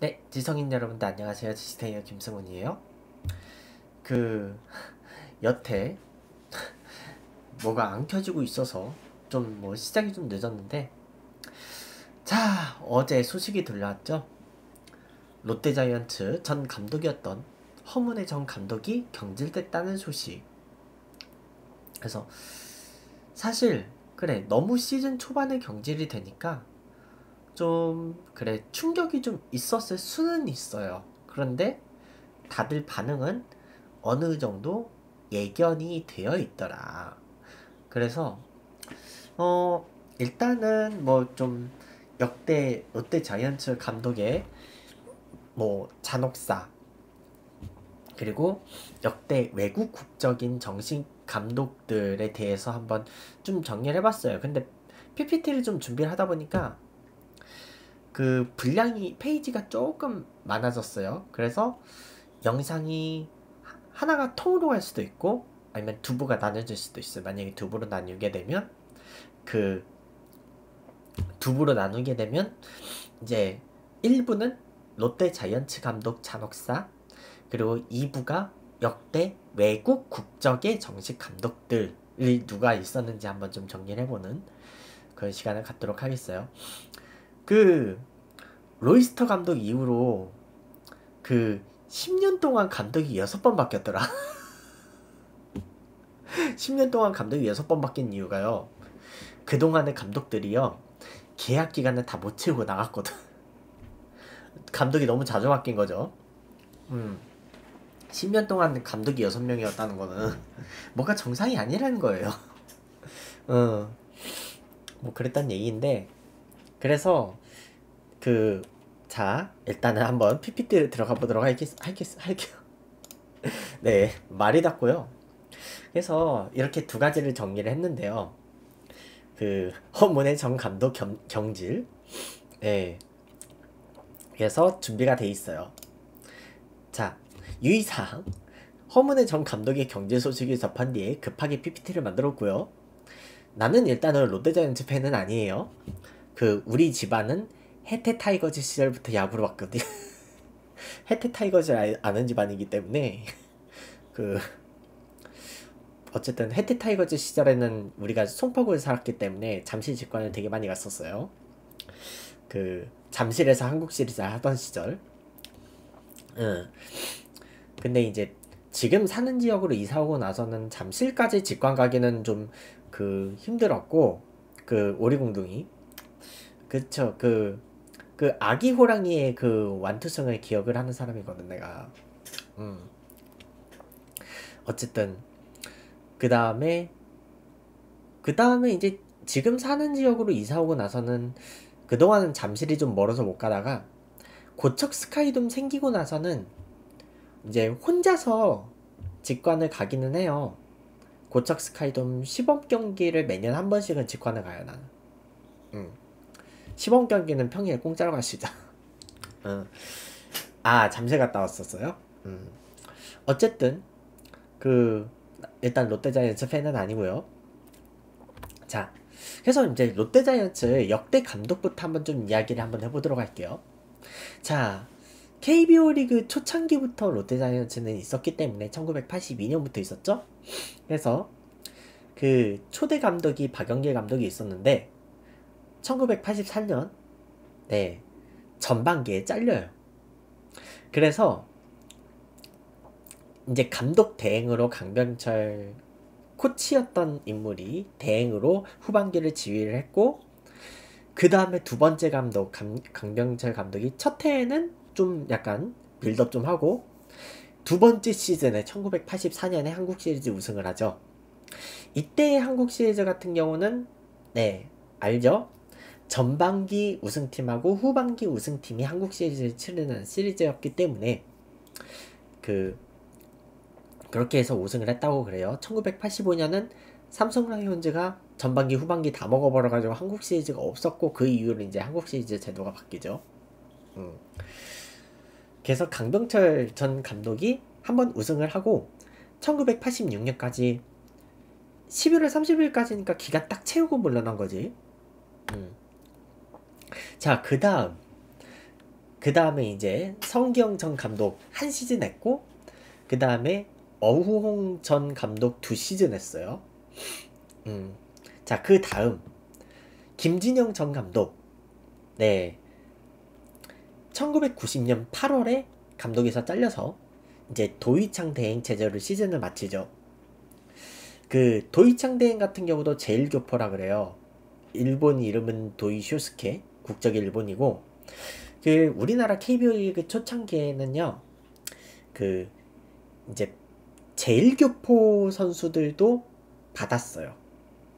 네, 지성인 여러분들 안녕하세요. 지스테이어 김승훈이에요. 그 여태 뭐가 안 켜지고 있어서 좀 뭐 시작이 좀 늦었는데 자 어제 소식이 들려왔죠. 롯데자이언츠 전 감독이었던 허문의 전 감독이 경질됐다는 소식. 그래서 사실 그래 너무 시즌 초반에 경질이 되니까 좀 그래 충격이 좀 있었을 수는 있어요. 그런데 다들 반응은 어느 정도 예견이 되어 있더라. 그래서 어 일단은 뭐 좀 역대 롯데 자이언츠 감독의 뭐 잔혹사 그리고 역대 외국 국적인 정식 감독들에 대해서 한번 좀 정리를 해봤어요. 근데 PPT를 좀 준비를 하다 보니까 그 분량이 페이지가 조금 많아졌어요. 그래서 영상이 하나가 통으로 갈 수도 있고 아니면 두부가 나눠질 수도 있어요. 만약에 두부로 나누게 되면 그 두부로 나누게 되면 이제 1부는 롯데 자이언츠 감독 잔혹사 그리고 2부가 역대 외국 국적의 정식 감독들이 누가 있었는지 한번 좀 정리를 해보는 그런 시간을 갖도록 하겠어요. 그 로이스터 감독 이후로 그 10년 동안 감독이 6번 바뀌었더라. 10년 동안 감독이 6번 바뀐 이유가요. 그동안의 감독들이요. 계약 기간을 다 못 채우고 나갔거든. 감독이 너무 자주 바뀐 거죠. 음. 10년 동안 감독이 6명이었다는 거는 뭔가 정상이 아니라는 거예요. 어. 뭐 그랬단 얘기인데 그래서 그 자 일단은 한번 PPT를 들어가 보도록 할게, 할게, 할게요. 네 말이 닿고요. 그래서 이렇게 두 가지를 정리를 했는데요. 그 허문회 전 감독 경, 경질 네 그래서 준비가 돼 있어요. 자 유의사항 허문회 전 감독의 경질 소식을 접한 뒤에 급하게 PPT를 만들었고요. 나는 일단은 롯데자이언츠 팬은 아니에요. 그 우리 집안은 해태 타이거즈 시절부터 야구를 봤거든. 해태 타이거즈를 아는 집안이기 때문에 그 어쨌든 해태 타이거즈 시절에는 우리가 송파구에 살았기 때문에 잠실 직관을 되게 많이 갔었어요. 그 잠실에서 한국 시리즈 하던 시절. 응. 근데 이제 지금 사는 지역으로 이사 오고 나서는 잠실까지 직관 가기는 좀 그 힘들었고 그 오리궁둥이 그쵸 그그 아기 호랑이의 그 완투승을 기억을 하는 사람이거든 내가 음 어쨌든 그 다음에 그 다음에 이제 지금 사는 지역으로 이사 오고 나서는 그동안은 잠실이 좀 멀어서 못 가다가 고척 스카이돔 생기고 나서는 이제 혼자서 직관을 가기는 해요. 고척 스카이돔 시범 경기를 매년 한 번씩은 직관을 가요 나는. 응. 시범 경기는 평일에 공짜로 있잖아. 응. 아 잠실 갔다 왔었어요. 음. 어쨌든 그 일단 롯데자이언츠 팬은 아니고요. 자, 그래서 이제 롯데자이언츠 역대 감독부터 한번 좀 이야기를 한번 해보도록 할게요. 자, KBO 리그 초창기부터 롯데자이언츠는 있었기 때문에 1982년부터 있었죠. 그래서 그 초대 감독이 박영길 감독이 있었는데 1983년 네 전반기에 잘려요. 그래서 이제 감독 대행으로 강병철 코치였던 인물이 대행으로 후반기를 지휘를 했고 그 다음에 두 번째 감독 강, 강병철 감독이 첫 해에는 좀 약간 빌드업 좀 하고 두 번째 시즌에 1984년에 한국 시리즈 우승을 하죠. 이때의 한국 시리즈 같은 경우는 네 알죠? 전반기 우승팀하고 후반기 우승팀이 한국 시리즈를 치르는 시리즈였기 때문에 그 그렇게 해서 우승을 했다고 그래요. 1985년은 삼성 라이온즈가 전반기 후반기 다 먹어버려 가지고 한국 시리즈가 없었고 그 이후로 이제 한국 시리즈 제도가 바뀌죠. 음. 그래서 강병철 전 감독이 한 번 우승을 하고 1986년까지 11월 30일까지니까 기간 딱 채우고 물러난 거지. 음. 자, 그 다음. 그 다음에 이제 성기영 전 감독 한 시즌 했고 그 다음에 어후홍 전 감독 두 시즌 했어요. 음. 자, 그 다음 김진영 전 감독. 네. 1990년 8월에 감독에서 잘려서 이제 도이창 대행 체제로 시즌을 마치죠. 그 도이창 대행 같은 경우도 제일 교포라 그래요. 일본 이름은 도이 쇼스케, 국적이 일본이고 그 우리나라 KBO 리그 초창기에는요. 그 이제 제일교포 선수들도 받았어요.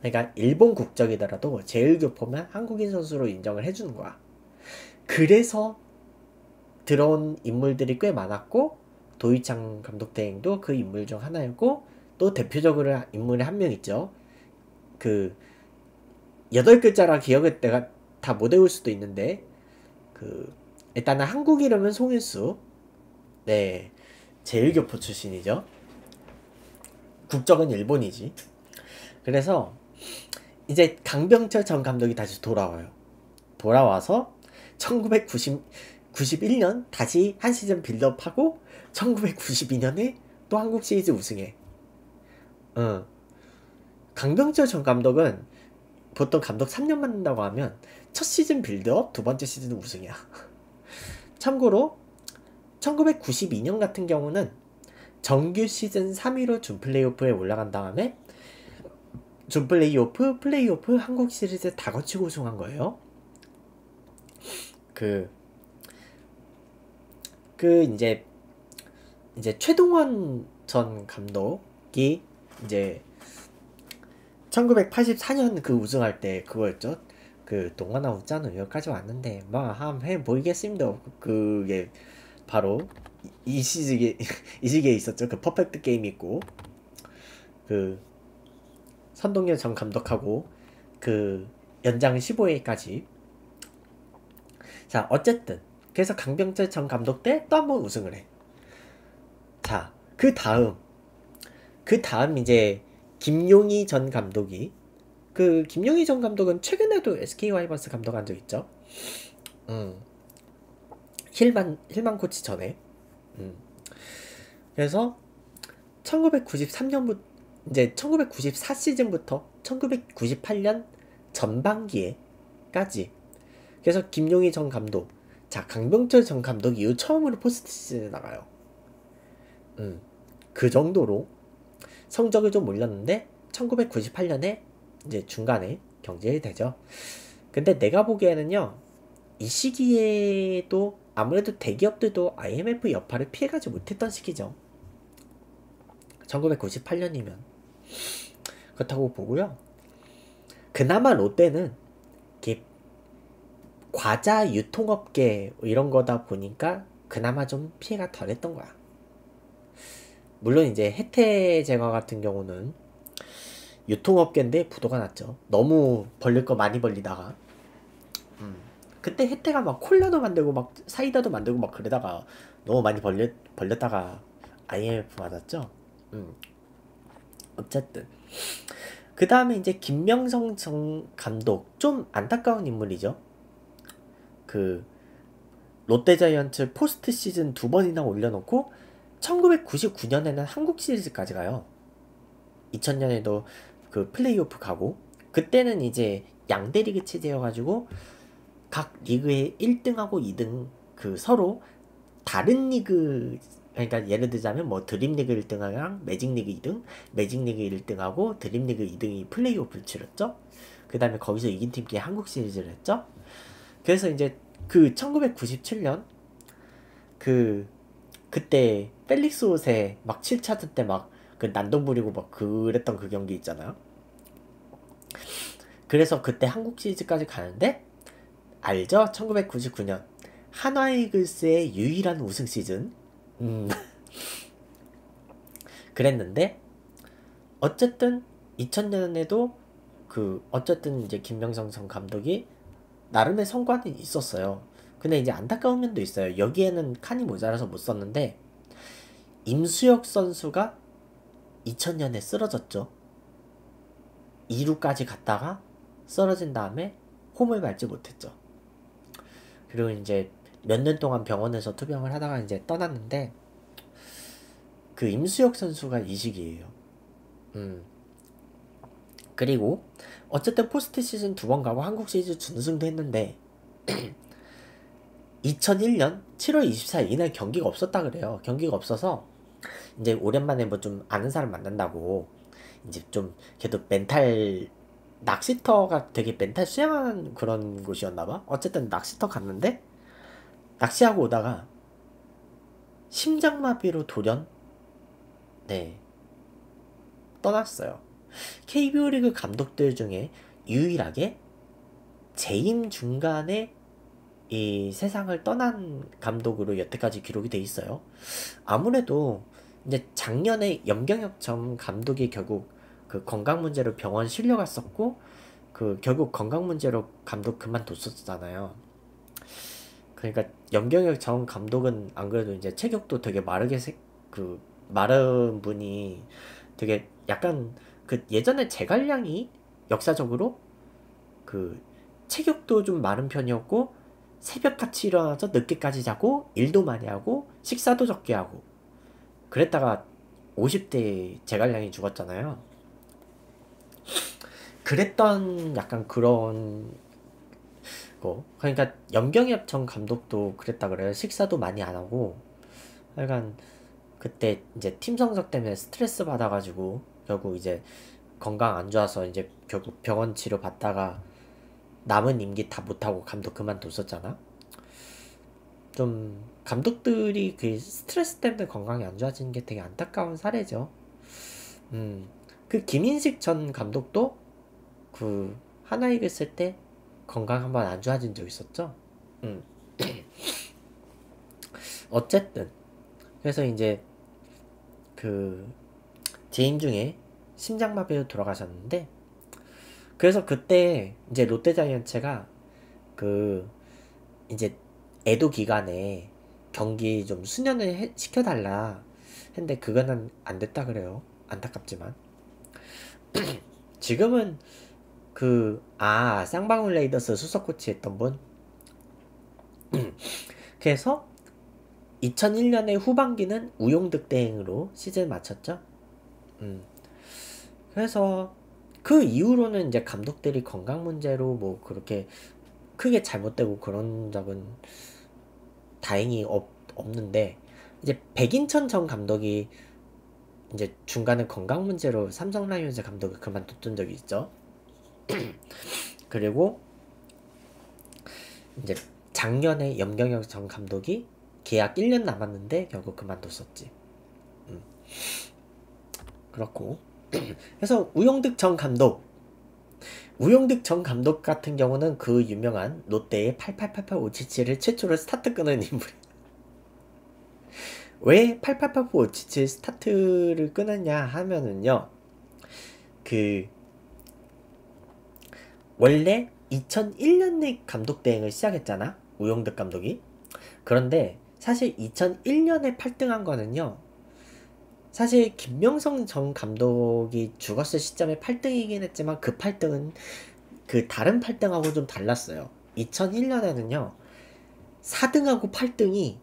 그러니까 일본 국적이더라도 제일교포면 한국인 선수로 인정을 해주는 거야. 그래서 들어온 인물들이 꽤 많았고 도이창 감독 대행도 그 인물 중 하나였고 또 대표적으로 인물이 한 명 있죠. 그 여덟 글자라 기억을 내가 다 못 외울 수도 있는데 그 일단은 한국 이름은 송일수 네 제일교포 출신이죠. 국적은 일본이지. 그래서 이제 강병철 전 감독이 다시 돌아와요. 돌아와서 1990 91년 다시 한 시즌 빌드업하고 1992년에 또 한국 시리즈 우승해. 어. 강병철 전 감독은 보통 감독 3년 만든다고 하면 첫 시즌 빌드업, 두 번째 시즌 우승이야. 참고로 1992년 같은 경우는 정규 시즌 3위로 준 플레이오프에 올라간 다음에 준 플레이오프, 플레이오프, 한국 시리즈 다 거치고 우승한 거예요. 그, 그, 이제, 이제 최동원 전 감독이 이제 1984년 그 우승할 때 그거였죠. 그 동화나 웃자는 여기까지 왔는데 막 한번 해보이겠습니다. 그게 바로 이 시기에 이 시기에 있었죠. 그 퍼펙트 게임 있고 그 선동열 전 감독하고 그 연장 15회까지 자 어쨌든 그래서 강병철 전 감독 때 또 한 번 우승을 해. 자 그 다음 그 다음 이제 김용희 전 감독이 그 김용희 전 감독은 최근에도 SK 와이번스 감독한 적 있죠. 음. 힐만 힐만 코치 전에. 음. 그래서 1993년부터 이제 1994 시즌부터 1998년 전반기에까지 그래서 김용희 전 감독, 자 강병철 전 감독 이후 처음으로 포스트 시즌에 나가요. 음, 그 정도로 성적을 좀 올렸는데 1998년에 이제 중간에 경질이 되죠. 근데 내가 보기에는요, 이 시기에도 아무래도 대기업들도 IMF 여파를 피해가지 못했던 시기죠. 1998년이면. 그렇다고 보고요. 그나마 롯데는 과자 유통업계 이런 거다 보니까 그나마 좀 피해가 덜했던 거야. 물론 이제 혜태 제과 같은 경우는 유통업계인데 부도가 났죠. 너무 벌릴 거 많이 벌리다가. 음. 그때 혜태가 막 콜라도 만들고 막 사이다도 만들고 막 그러다가 너무 많이 벌렸, 벌렸다가 IMF 맞았죠. 음. 어쨌든. 그 다음에 이제 김명성 정 감독. 좀 안타까운 인물이죠. 그 롯데자이언츠 포스트 시즌 두 번이나 올려놓고 1999년에는 한국 시리즈까지 가요. 2000년에도 그 플레이오프 가고 그때는 이제 양대 리그 체제여가지고 각 리그의 1등하고 2등 그 서로 다른 리그 그러니까 예를 들자면 뭐 드림리그 1등하랑 매직리그 2등, 매직리그 1등하고 드림리그 2등이 플레이오프를 치렀죠. 그 다음에 거기서 이긴 팀끼리 한국 시리즈를 했죠. 그래서 이제 그 1997년 그 그때 펠릭스 옷에 막 7차전 때 막 그 난동 부리고 막 그랬던 그 경기 있잖아요. 그래서 그때 한국 시리즈까지 가는데 알죠? 1999년 한화이글스의 유일한 우승 시즌. 음. 그랬는데 어쨌든 2000년에도 그 어쨌든 이제 김명성 전 감독이 나름의 성과는 있었어요. 근데 이제 안타까운 면도 있어요. 여기에는 칸이 모자라서 못 썼는데 임수혁 선수가 2000년에 쓰러졌죠. 2루까지 갔다가 쓰러진 다음에 홈을 밟지 못했죠. 그리고 이제 몇 년 동안 병원에서 투병을 하다가 이제 떠났는데 그 임수혁 선수가 이식이에요. 음. 그리고 어쨌든 포스트 시즌 두 번 가고 한국 시리즈 준우승도 했는데 2001년 7월 24일 이날 경기가 없었다 그래요. 경기가 없어서 이제 오랜만에 뭐 좀 아는 사람 만난다고 이제 좀 걔도 멘탈 낚시터가 되게 멘탈 수양하는 그런 곳이었나 봐. 어쨌든 낚시터 갔는데 낚시하고 오다가 심장마비로 돌연 네 떠났어요. KBO 리그 감독들 중에 유일하게 재임 중간에 이 세상을 떠난 감독으로 여태까지 기록이 돼 있어요. 아무래도 이제 작년에 염경엽 전 감독이 결국 그 건강 문제로 병원 실려갔었고 그 결국 건강 문제로 감독 그만뒀었잖아요. 그러니까 염경엽 전 감독은 안 그래도 이제 체격도 되게 마르게 세, 그 마른 분이 되게 약간 그 예전에 제갈량이 역사적으로 그 체격도 좀 마른 편이었고 새벽같이 일어나서 늦게까지 자고 일도 많이 하고 식사도 적게 하고 그랬다가 50대 제갈량이 죽었잖아요. 그랬던 약간 그런 거 그러니까 염경엽 전 감독도 그랬다 그래요. 식사도 많이 안 하고 약간 그때 이제 팀 성적 때문에 스트레스 받아가지고 결국 이제 건강 안 좋아서 이제 결국 병원 치료 받다가 남은 임기 다 못하고 감독 그만뒀었잖아. 좀 감독들이 그 스트레스 때문에 건강이 안 좋아지는 게 되게 안타까운 사례죠. 음, 그 김인식 전 감독도 그 하나이글 쓸때 건강 한번 안 좋아진 적 있었죠. 음. 어쨌든 그래서 이제 그 재임 중에 심장마비로 돌아가셨는데 그래서 그때 이제 롯데자이언츠가 그 이제 애도 기간에 경기 좀 수년을 해, 시켜달라 했는데 그거는 안 됐다 그래요 안타깝지만 지금은 그 아 쌍방울 레이더스 수석 코치 했던 분 그래서 2001년의 후반기는 우용득 대행으로 시즌 마쳤죠 음. 그래서 그 이후로는 이제 감독들이 건강 문제로 뭐 그렇게 크게 잘못되고 그런 적은 다행히 없, 없는데 이제 백인천 전 감독이 이제 중간에 건강 문제로 삼성 라이온즈 감독을 그만뒀던 적이 있죠. 그리고 이제 작년에 염경혁 전 감독이 계약 1년 남았는데 결국 그만뒀었지. 음. 그렇고 그래서 우용득 전 감독 우용득 전 감독 같은 경우는 그 유명한 롯데의 8888-577을 최초로 스타트 끊은 인물. 왜8888-577 스타트를 끊었냐 하면은요. 그 원래 2001년에 감독 대행을 시작했잖아. 우용득 감독이. 그런데 사실 2001년에 8등한 거는요. 사실 김명성 전 감독이 죽었을 시점에 8등이긴 했지만 그 8등은 그 다른 8등하고 좀 달랐어요. 2001년에는요. 4등하고 8등이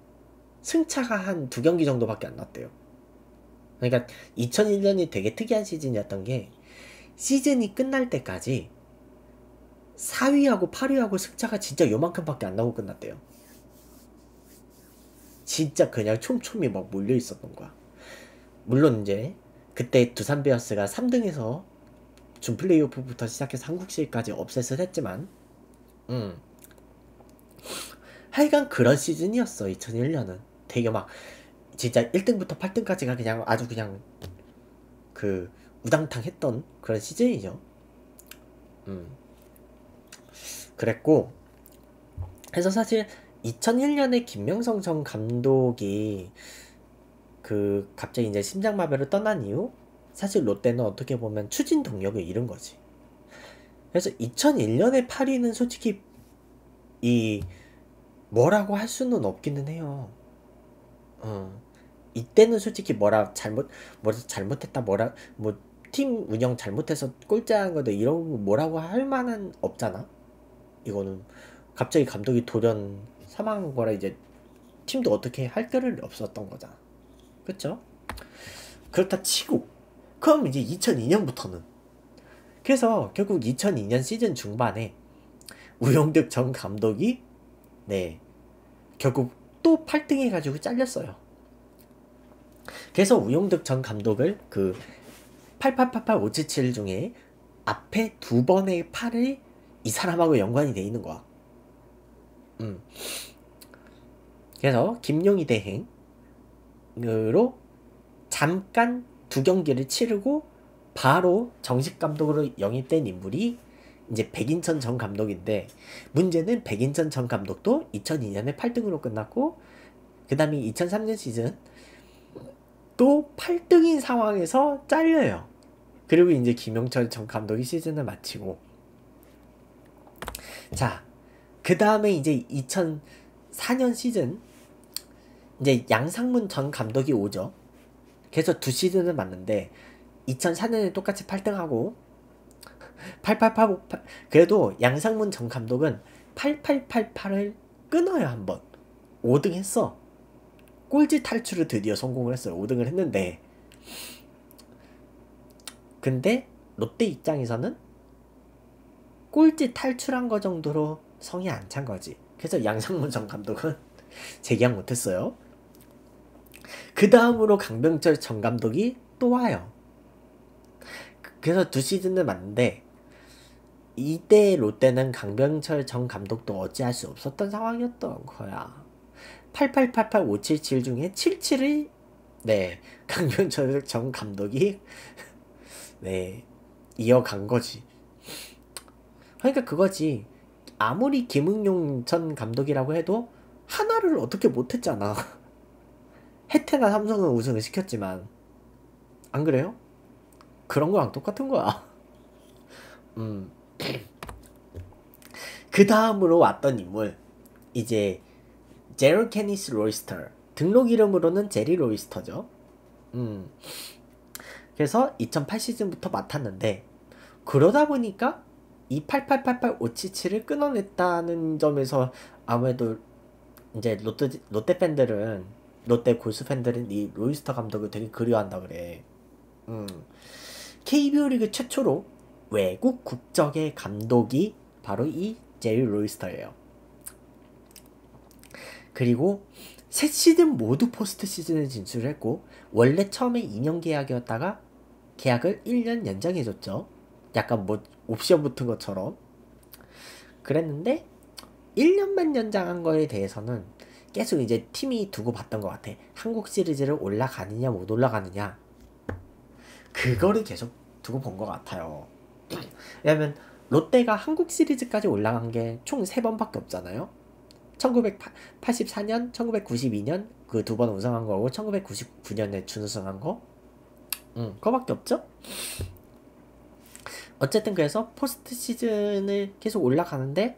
승차가 한 두 경기 정도밖에 안 났대요. 그러니까 2001년이 되게 특이한 시즌이었던 게 시즌이 끝날 때까지 4위하고 8위하고 승차가 진짜 요만큼밖에 안 나고 끝났대요. 진짜 그냥 촘촘히 막 몰려 있었던 거야. 물론 이제 그때 두산 베어스가 3등에서 준 플레이오프부터 시작해서 한국 시리까지 업셋을 했지만 음. 하여간 그런 시즌이었어 2001년은 되게 막 진짜 1등부터 8등까지가 그냥 아주 그냥 그 우당탕 했던 그런 시즌이죠 음. 그랬고 그래서 사실 2001년에 김명성 전 감독이 그 갑자기 이제 심장마비로 떠난 이후 사실 롯데는 어떻게 보면 추진 동력을 잃은 거지. 그래서 2001년에 8위는 솔직히 이 뭐라고 할 수는 없기는 해요. 어. 이때는 솔직히 뭐라 잘못 뭐 잘못했다 뭐라 뭐 팀 운영 잘못해서 꼴찌한 거다 이런 거 뭐라고 할 만한 없잖아. 이거는 갑자기 감독이 돌연 사망한 거라 이제 팀도 어떻게 할 길은 없었던 거잖아. 그쵸? 그렇다 치고 그럼 이제 2002년부터는 그래서 결국 2002년 시즌 중반에 우영득 전 감독이 네 결국 또 8등 해가지고 잘렸어요. 그래서 우영득 전 감독을 그 8888 577 중에 앞에 두 번의 팔이 이 사람하고 연관이 돼 있는 거야. 음. 그래서 김용희 대행으로 잠깐 두 경기를 치르고 바로 정식 감독으로 영입된 인물이 이제 백인천 전 감독인데 문제는 백인천 전 감독도 2002년에 8등으로 끝났고 그 다음에 2003년 시즌 또 8등인 상황에서 잘려요. 그리고 이제 김용철 전 감독이 시즌을 마치고 자, 그 다음에 이제 2004년 시즌 이제 양상문 전 감독이 오죠. 그래서 두 시즌을 맞는데 2004년에 똑같이 8등하고 8888 그래도 양상문 전 감독은 8888을 끊어요 한번. 5등 했어. 꼴찌 탈출을 드디어 성공을 했어요. 5등을 했는데. 근데 롯데 입장에서는 꼴찌 탈출한 거 정도로 성이 안 찬 거지 그래서 양상문 전 감독은 재계약 못했어요 그 다음으로 강병철 전 감독이 또 와요 그래서 두 시즌을 맞는데 이때 롯데는 강병철 전 감독도 어찌할 수 없었던 상황이었던 거야. 8888-577 중에 77을 네 강병철 전 감독이 네 이어간 거지. 그러니까 그거지. 아무리 김응용 전 감독이라고 해도 하나를 어떻게 못했잖아. 혜태나 삼성은 우승을 시켰지만 안 그래요? 그런 거랑 똑같은 거야. 음. 그 다음으로 왔던 인물 이제 제럴 케니스 로이스터 등록 이름으로는 제리 로이스터죠. 음. 그래서 2008 시즌부터 맡았는데 그러다 보니까 이 88888-577을 끊어냈다는 점에서 아무래도 이제 롯데 롯데 팬들은 롯데 골수 팬들은 이 로이스터 감독을 되게 그리워한다 그래. 음. KBO 리그 최초로 외국 국적의 감독이 바로 이 제리 로이스터예요. 그리고 세 시즌 모두 포스트 시즌에 진출했고 원래 처음에 2년 계약이었다가 계약을 1년 연장해줬죠. 약간 뭐 옵션 붙은 것처럼 그랬는데 1년만 연장한 거에 대해서는 계속 이제 팀이 두고 봤던 것 같아. 한국 시리즈를 올라가느냐 못 올라가느냐 그거를 계속 두고 본 것 같아요. 왜냐면 롯데가 한국 시리즈까지 올라간 게 총 3번밖에 없잖아요. 1984년, 1992년 그 두 번 우승한 거고 1999년에 준우승한 거. 응, 그거밖에 없죠? 어쨌든 그래서 포스트 시즌을 계속 올라가는데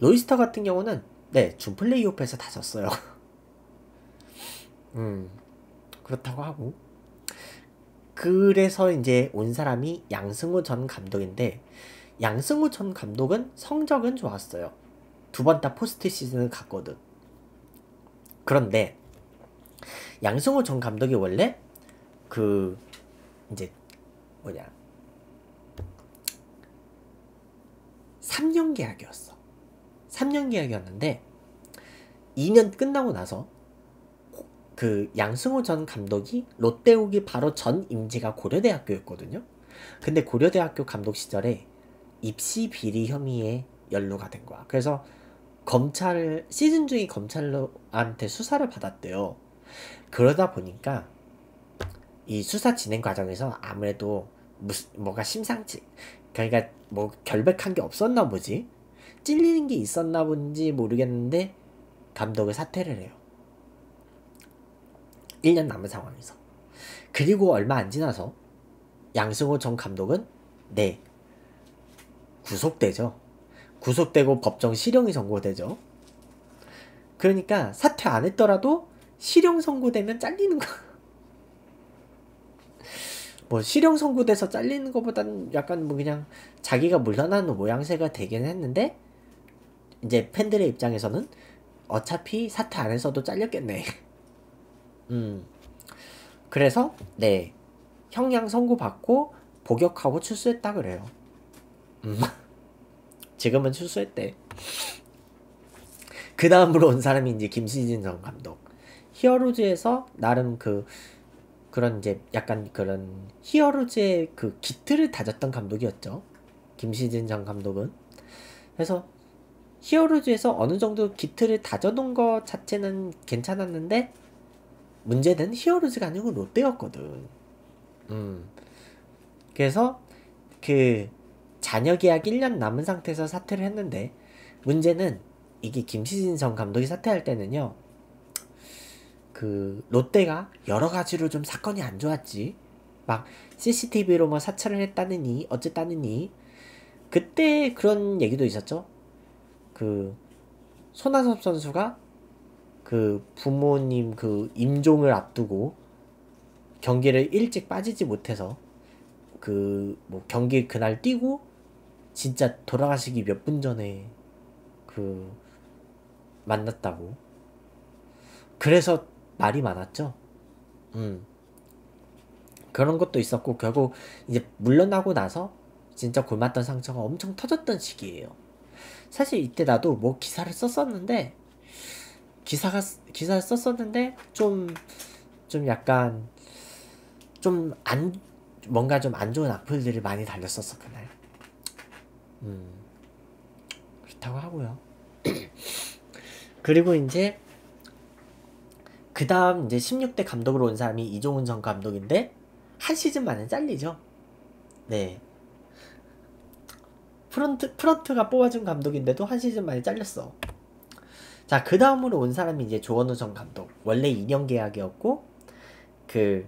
로이스터 같은 경우는 네, 준 플레이오프에서 다 졌어요. 음. 그렇다고 하고 그래서 이제 온 사람이 양승호 전 감독인데 양승호 전 감독은 성적은 좋았어요. 두 번 다 포스트 시즌을 갔거든. 그런데 양승우 전 감독이 원래 그 이제 뭐냐 3년 계약이었어. 3년 계약이었는데 2년 끝나고 나서 그 양승호 전 감독이 롯데 오기 바로 전 임지가 고려대학교였거든요. 근데 고려대학교 감독 시절에 입시 비리 혐의에 연루가 된 거야. 그래서 검찰 시즌 중에 검찰한테 수사를 받았대요. 그러다 보니까 이 수사 진행 과정에서 아무래도 무슨 뭐가 심상치 그러니까 뭐 결백한 게 없었나 보지 찔리는 게 있었나 본지 모르겠는데 감독을 사퇴를 해요. 1년 남은 상황에서. 그리고 얼마 안 지나서 양승호 전 감독은 네 구속되죠. 구속되고 법정 실형이 선고되죠. 그러니까 사퇴 안 했더라도 실형 선고되면 잘리는 거. 뭐 실형 선고돼서 잘리는 것보다는 약간 뭐 그냥 자기가 물러나는 모양새가 되긴 했는데 이제 팬들의 입장에서는 어차피 사퇴 안 해서도 잘렸겠네. 음. 그래서 네 형량 선고 받고 복역하고 출소했다 그래요. 음. 지금은 출소했대. 그 다음으로 온 사람이 이제 김시진 전 감독. 히어로즈에서 나름 그 그런 이제 약간 그런 히어로즈의 그 기틀을 다졌던 감독이었죠. 김시진 전 감독은. 그래서 히어로즈에서 어느 정도 기틀을 다져놓은 것 자체는 괜찮았는데 문제는 히어로즈가 아니고 롯데였거든. 음. 그래서 그 잔여 계약 1년 남은 상태에서 사퇴를 했는데 문제는 이게 김시진 전 감독이 사퇴할 때는요. 그 롯데가 여러 가지로 좀 사건이 안 좋았지. 막 CCTV로 뭐 사찰을 했다느니 어쨌다느니 그때 그런 얘기도 있었죠. 그 손아섭 선수가 그 부모님 그 임종을 앞두고 경기를 일찍 빠지지 못해서 그 뭐 경기 그날 뛰고 진짜 돌아가시기 몇 분 전에 그 만났다고. 그래서 말이 많았죠. 음. 그런 것도 있었고 결국 이제 물러나고 나서 진짜 골맞던 상처가 엄청 터졌던 시기예요. 사실 이때 나도 뭐 기사를 썼었는데 기사가 기사를 썼었는데 좀좀 약간 좀 안 뭔가 좀 안 좋은 악플들이 많이 달렸었어 그날. 음 그렇다고 하고요. 그리고 이제 그 다음 이제 16대 감독으로 온 사람이 이종운 전 감독인데 한 시즌 만에 잘리죠. 네. 프런트 프런트가 뽑아준 감독인데도 한 시즌 만에 잘렸어. 자, 그 다음으로 온 사람이 이제 조원우 전 감독. 원래 2년 계약이었고, 그,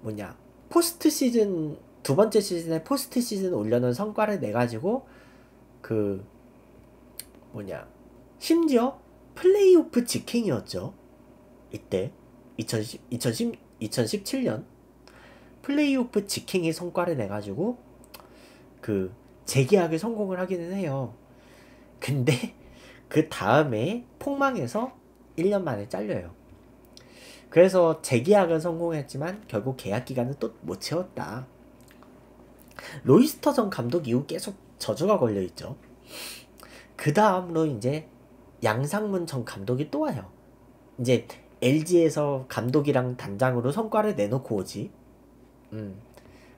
뭐냐, 포스트 시즌, 두 번째 시즌에 포스트 시즌 올려놓은 성과를 내가지고, 그, 뭐냐, 심지어 플레이오프 직행이었죠. 이때 2010, 2010, 2017년 플레이오프 직행의 성과를 내가지고 그 재계약을 성공을 하기는 해요. 근데 그 다음에 폭망해서 1년 만에 잘려요. 그래서 재계약은 성공했지만 결국 계약 기간은 또 못 채웠다. 로이스터 전 감독 이후 계속 저주가 걸려 있죠. 그 다음으로 이제 양상문 전 감독이 또 와요. 이제 LG에서 감독이랑 단장으로 성과를 내놓고 오지. 음.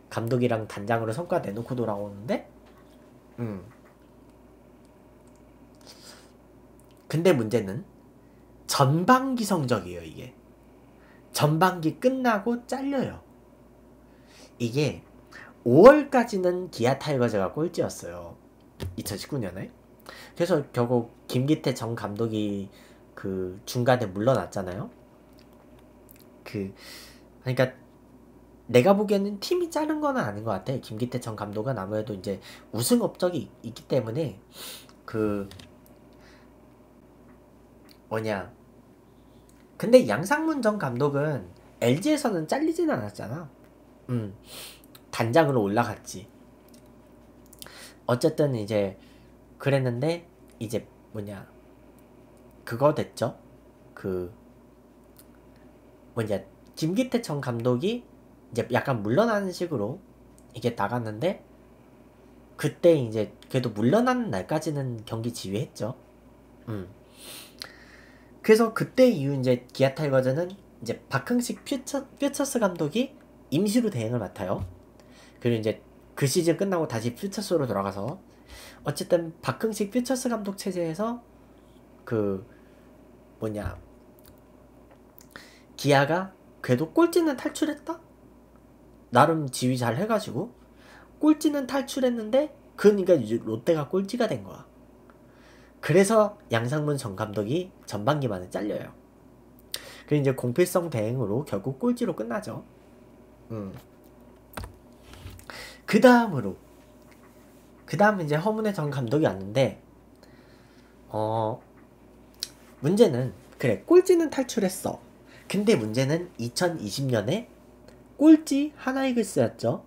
감독이랑 단장으로 성과 내놓고 돌아오는데, 음. 근데 문제는 전반기 성적이에요, 이게. 전반기 끝나고 잘려요. 이게 5월까지는 기아 타이거즈가 꼴찌였어요. 2019년에. 그래서 결국 김기태 전 감독이 그 중간에 물러났잖아요. 그 그러니까 내가 보기에는 팀이 자른 건 아닌 것 같아. 김기태 전 감독은 아무래도 이제 우승 업적이 있기 때문에 그 뭐냐. 근데 양상문 전 감독은 LG에서는 잘리진 않았잖아. 음. 단장으로 올라갔지. 어쨌든 이제 그랬는데 이제 뭐냐 그거 됐죠. 그 뭐냐 김기태 전 감독이 이제 약간 물러나는 식으로 이게 나갔는데 그때 이제 그래도 물러나는 날까지는 경기 지휘했죠. 음. 그래서 그때 이후 이제 기아 타이거즈는 이제 박흥식 퓨처, 퓨처스 감독이 임시로 대행을 맡아요. 그리고 이제 그 시즌 끝나고 다시 퓨처스로 돌아가서 어쨌든 박흥식 퓨처스 감독 체제에서 그 뭐냐 기아가 그래도 꼴찌는 탈출했다? 나름 지휘 잘 해가지고 꼴찌는 탈출했는데 그러니까 롯데가 꼴찌가 된 거야. 그래서 양상문 전 감독이 전반기 만에 잘려요. 그리고 이제 공필성 대행으로 결국 꼴찌로 끝나죠. 음. 그 다음으로 그 다음 이제 허문의 전 감독이 왔는데 어 문제는 그래 꼴찌는 탈출했어. 근데 문제는 2020년에 꼴찌 하나이글스였죠.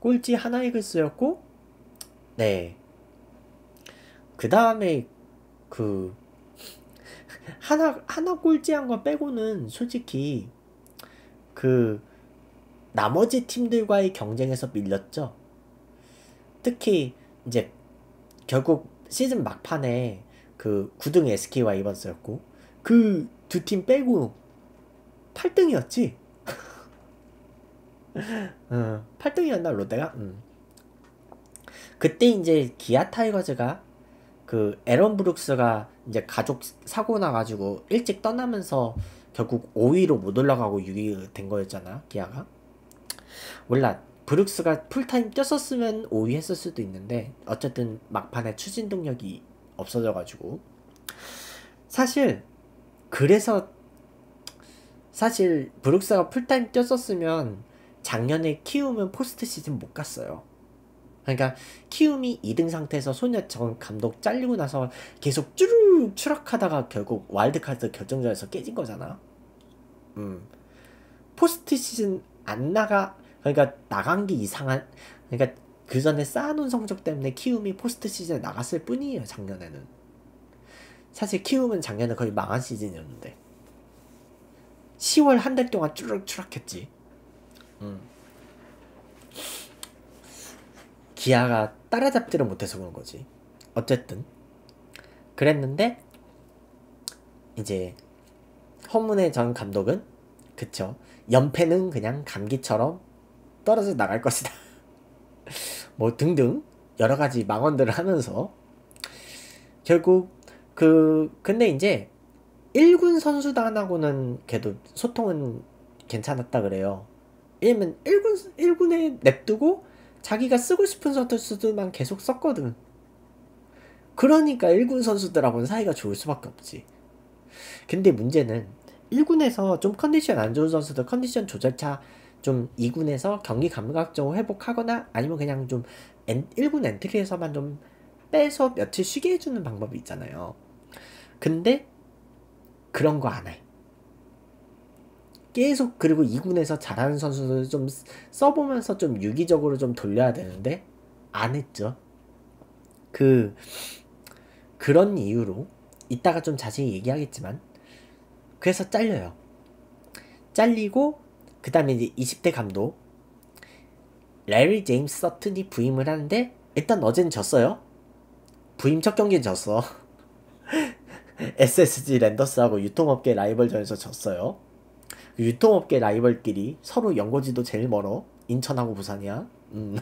꼴찌 하나이글스였고 네. 그 다음에 그 하나 하나 꼴찌한 거 빼고는 솔직히 그 나머지 팀들과의 경쟁에서 밀렸죠. 특히 이제 결국 시즌 막판에 그 9등 SK와 이번스였고 그 두 팀 빼고 8등이었지. 어, 8등이었나 롯데가? 음. 그때 이제 기아 타이거즈가 그 애런 브룩스가 이제 가족 사고 나가지고 일찍 떠나면서 결국 5위로 못 올라가고 6위 된 거였잖아 기아가 몰라 브룩스가 풀타임 뛰었었으면 5위 했을 수도 있는데 어쨌든 막판에 추진 동력이 없어져가지고 사실 그래서 사실 브룩스가 풀타임 뛰었었으면 작년에 키움은 포스트 시즌 못 갔어요. 그러니까 키움이 2등 상태에서 손혁 전 감독 잘리고 나서 계속 쭈르륵 추락하다가 결국 와일드카드 결정전에서 깨진 거잖아. 음. 포스트 시즌 안 나가 그러니까 나간 게 이상한 그러니까 그 전에 쌓아놓은 성적 때문에 키움이 포스트 시즌에 나갔을 뿐이에요 작년에는. 사실 키움은 작년에 거의 망한 시즌이었는데 10월 한 달 동안 쭈르륵 추락했지. 음. 기아가 따라잡지를 못해서 그런 거지. 어쨌든 그랬는데 이제 허문의 전 감독은 그쵸 연패는 그냥 감기처럼 떨어져 나갈 것이다. 뭐 등등 여러 가지 망언들을 하면서 결국 그 근데 이제 1군 선수단하고는 걔도 소통은 괜찮았다 그래요. 왜냐면 1군 1군에 냅두고 자기가 쓰고 싶은 선수들만 계속 썼거든. 그러니까 1군 선수들하고는 사이가 좋을 수밖에 없지. 근데 문제는 1군에서 좀 컨디션 안 좋은 선수들 컨디션 조절차 좀 2군에서 경기 감각 좀 회복하거나 아니면 그냥 좀 1군 엔트리에서만 좀 빼서 며칠 쉬게 해주는 방법이 있잖아요. 근데 그런 거 안 해. 계속 그리고 2군에서 잘하는 선수들 좀 써보면서 좀 유기적으로 좀 돌려야 되는데 안 했죠. 그 그런 이유로 이따가 좀 자세히 얘기하겠지만 그래서 잘려요. 잘리고 그 다음에 이제 20대 감독 레리 제임스 서튼이 부임을 하는데 일단 어제는 졌어요. 부임 첫 경기는 졌어. SSG 랜더스하고 유통업계 라이벌전에서 졌어요. 유통업계 라이벌끼리 서로 연고지도 제일 멀어. 인천하고 부산이야. 음.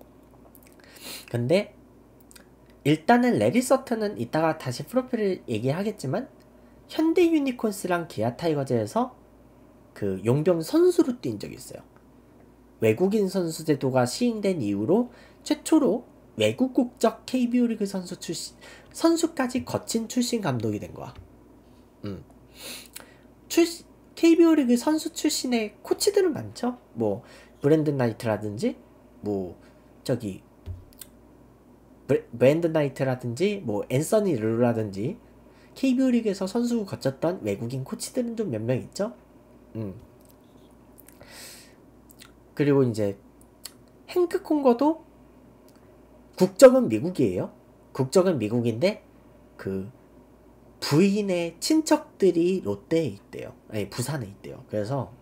근데 일단은 래리 서튼은 이따가 다시 프로필을 얘기하겠지만 현대 유니콘스랑 기아 타이거즈에서 그 용병 선수로 뛴 적이 있어요. 외국인 선수 제도가 시행된 이후로 최초로 외국 국적 KBO 리그 선수 출신 선수까지 거친 출신 감독이 된 거야. 음. KBO 리그 선수 출신의 코치들은 많죠. 뭐 브랜든 나이트라든지 뭐 저기 브랜드 나이트라든지 뭐 앤서니 르라든지 KBO 리그에서 선수 거쳤던 외국인 코치들은 좀 몇 명 있죠. 음. 그리고 이제 행크 콩거도 국적은 미국이에요. 국적은 미국인데 그 부인의 친척들이 롯데에 있대요. 아니 부산에 있대요. 그래서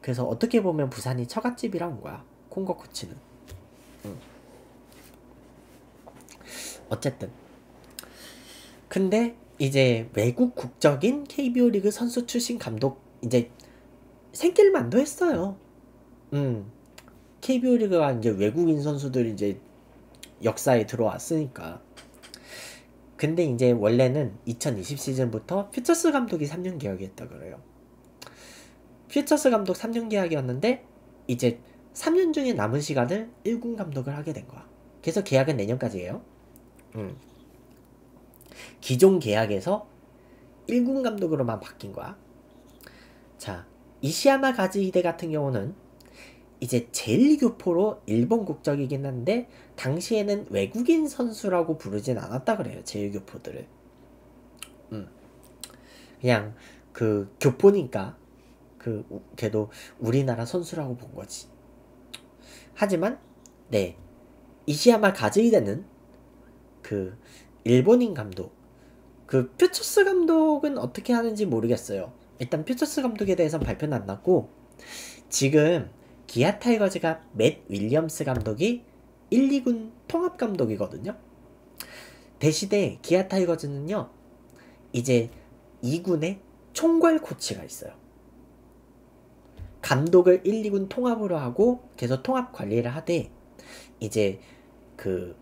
그래서 어떻게 보면 부산이 처갓집이란 거야. 콩거 코치는. 응. 어쨌든 근데 이제 외국 국적인 KBO 리그 선수 출신 감독 이제 생길 만도 했어요. 음. KBO 리그가 이제 외국인 선수들 이제 역사에 들어왔으니까. 근데 이제 원래는 2020 시즌부터 퓨처스 감독이 3년 계약이었다 그래요. 퓨처스 감독 3년 계약이었는데 이제 3년 중에 남은 시간을 1군 감독을 하게 된 거야. 그래서 계약은 내년까지예요. 음. 기존 계약에서 1군 감독으로만 바뀐 거야. 자, 이시야마 가즈히데 같은 경우는 이제 제1교포로 일본 국적이긴 한데 당시에는 외국인 선수라고 부르진 않았다 그래요. 제1교포들을. 음. 그냥 그 교포니까 그 걔도 우리나라 선수라고 본 거지. 하지만 네 이시야마 가즈이데는 그 일본인 감독. 그 퓨처스 감독은 어떻게 하는지 모르겠어요. 일단 퓨처스 감독에 대해서는 발표는 안 났고 지금 기아 타이거즈가 맷 윌리엄스 감독이 1, 2군 통합 감독이거든요. 대신에 기아 타이거즈는요. 이제 2군에 총괄 코치가 있어요. 감독을 1, 2군 통합으로 하고 계속 통합 관리를 하되 이제 그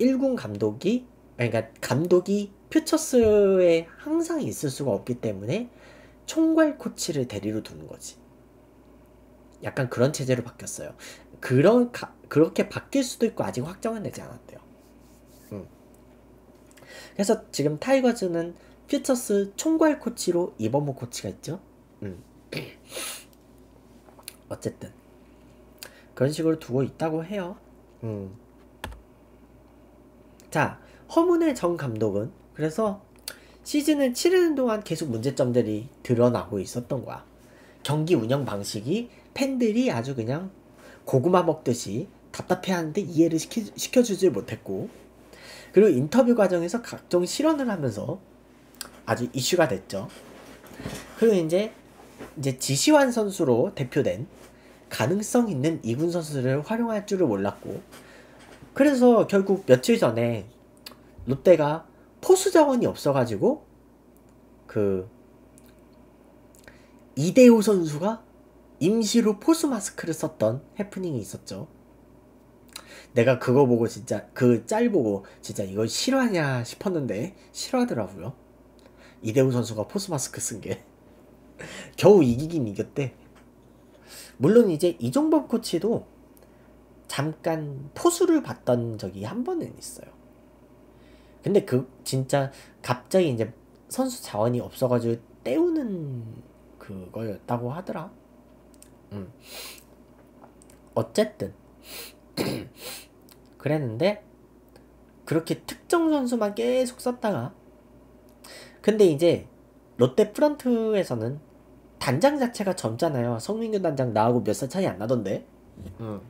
1군 감독이 그러니까 감독이 퓨처스에 항상 있을 수가 없기 때문에 총괄 코치를 데리러 두는 거지. 약간 그런 체제로 바뀌었어요. 그런 가, 그렇게 바뀔 수도 있고 아직 확정은 되지 않았대요. 음. 그래서 지금 타이거즈는 퓨처스 총괄 코치로 이범호 코치가 있죠. 음. 어쨌든 그런 식으로 두고 있다고 해요. 음. 자, 허문의 정 감독은 그래서 시즌을 치르는 동안 계속 문제점들이 드러나고 있었던 거야. 경기 운영 방식이 팬들이 아주 그냥 고구마 먹듯이 답답해하는데 이해를 시키, 시켜주질 못했고 그리고 인터뷰 과정에서 각종 실언을 하면서 아주 이슈가 됐죠. 그리고 이제 이제 지시환 선수로 대표된 가능성 있는 이군 선수를 활용할 줄을 몰랐고 그래서 결국 며칠 전에 롯데가 포수 자원이 없어가지고 그 이대호 선수가 임시로 포수 마스크를 썼던 해프닝이 있었죠. 내가 그거 보고 진짜 그 짤 보고 진짜 이거 실화냐 싶었는데 실화더라고요. 이대호 선수가 포수 마스크 쓴 게 겨우 이기긴 이겼대. 물론 이제 이종범 코치도 잠깐 포수를 봤던 적이 한 번은 있어요. 근데 그 진짜 갑자기 이제 선수 자원이 없어가지고 때우는 그거였다고 하더라. 음. 어쨌든 그랬는데 그렇게 특정 선수만 계속 썼다가 근데 이제 롯데 프런트에서는 단장 자체가 젊잖아요. 성민규 단장 나하고 몇 살 차이 안 나던데. 음.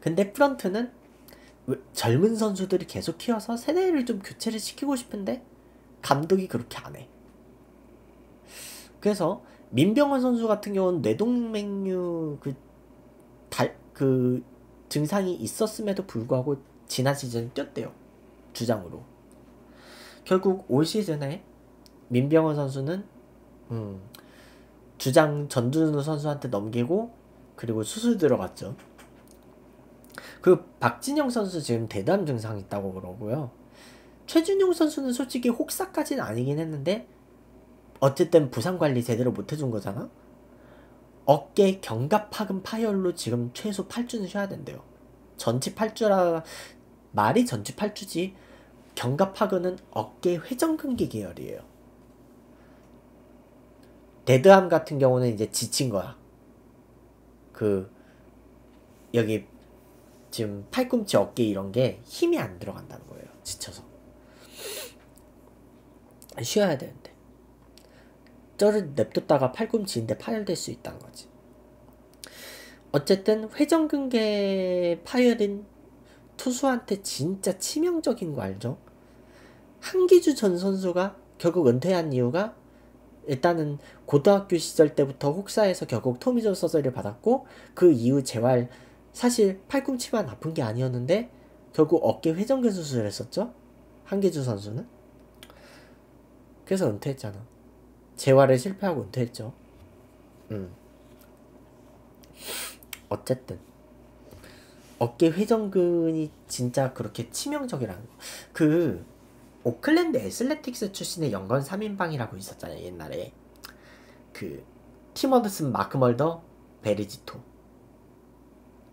근데 프런트는 젊은 선수들이 계속 키워서 세대를 좀 교체를 시키고 싶은데 감독이 그렇게 안 해. 그래서 민병헌 선수 같은 경우는 뇌동맥류 그, 달, 그 증상이 있었음에도 불구하고 지난 시즌 뛰었대요. 주장으로. 결국 올 시즌에 민병헌 선수는 음, 주장 전준우 선수한테 넘기고 그리고 수술 들어갔죠. 그 박진영 선수 지금 대담 증상 있다고 그러고요. 최준용 선수는 솔직히 혹사까지는 아니긴 했는데 어쨌든 부상 관리 제대로 못 해준 거잖아. 어깨 견갑 파근 파열로 지금 최소 8주는 쉬어야 된대요. 전치 8주라 말이 전치 8주지 견갑 파근은 어깨 회전근개 계열이에요. 데드암 같은 경우는 이제 지친 거야. 그 여기 지금 팔꿈치 어깨 이런 게 힘이 안 들어간다는 거예요. 지쳐서. 쉬어야 되는데. 쩔을 냅뒀다가 팔꿈치인데 파열될 수 있다는 거지. 어쨌든 회전근개 파열인 투수한테 진짜 치명적인 거 알죠? 한기주 전 선수가 결국 은퇴한 이유가 일단은 고등학교 시절 때부터 혹사해서 결국 토미존 서저리를 받았고 그 이후 재활 사실 팔꿈치만 아픈 게 아니었는데 결국 어깨 회전근 수술을 했었죠. 한계주 선수는. 그래서 은퇴했잖아. 재활에 실패하고 은퇴했죠. 음. 어쨌든 어깨 회전근이 진짜 그렇게 치명적이라는 거. 그 오클랜드 애슬레틱스 출신의 연건 3인방이라고 있었잖아요 옛날에 그 팀워드슨 마크멀더 베리지토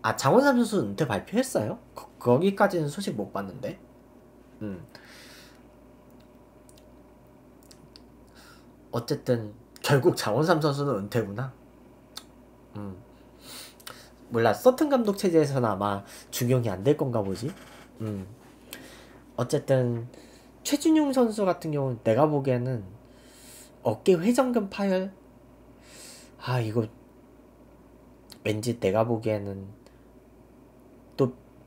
아 장원삼 선수 은퇴 발표했어요? 거, 거기까지는 소식 못 봤는데. 음. 어쨌든 결국 장원삼 선수는 은퇴구나. 음. 몰라 서튼 감독 체제에서는 아마 중용이 안 될 건가 보지. 음. 어쨌든 최준용 선수 같은 경우는 내가 보기에는 어깨 회전근 파열 아 이거 왠지 내가 보기에는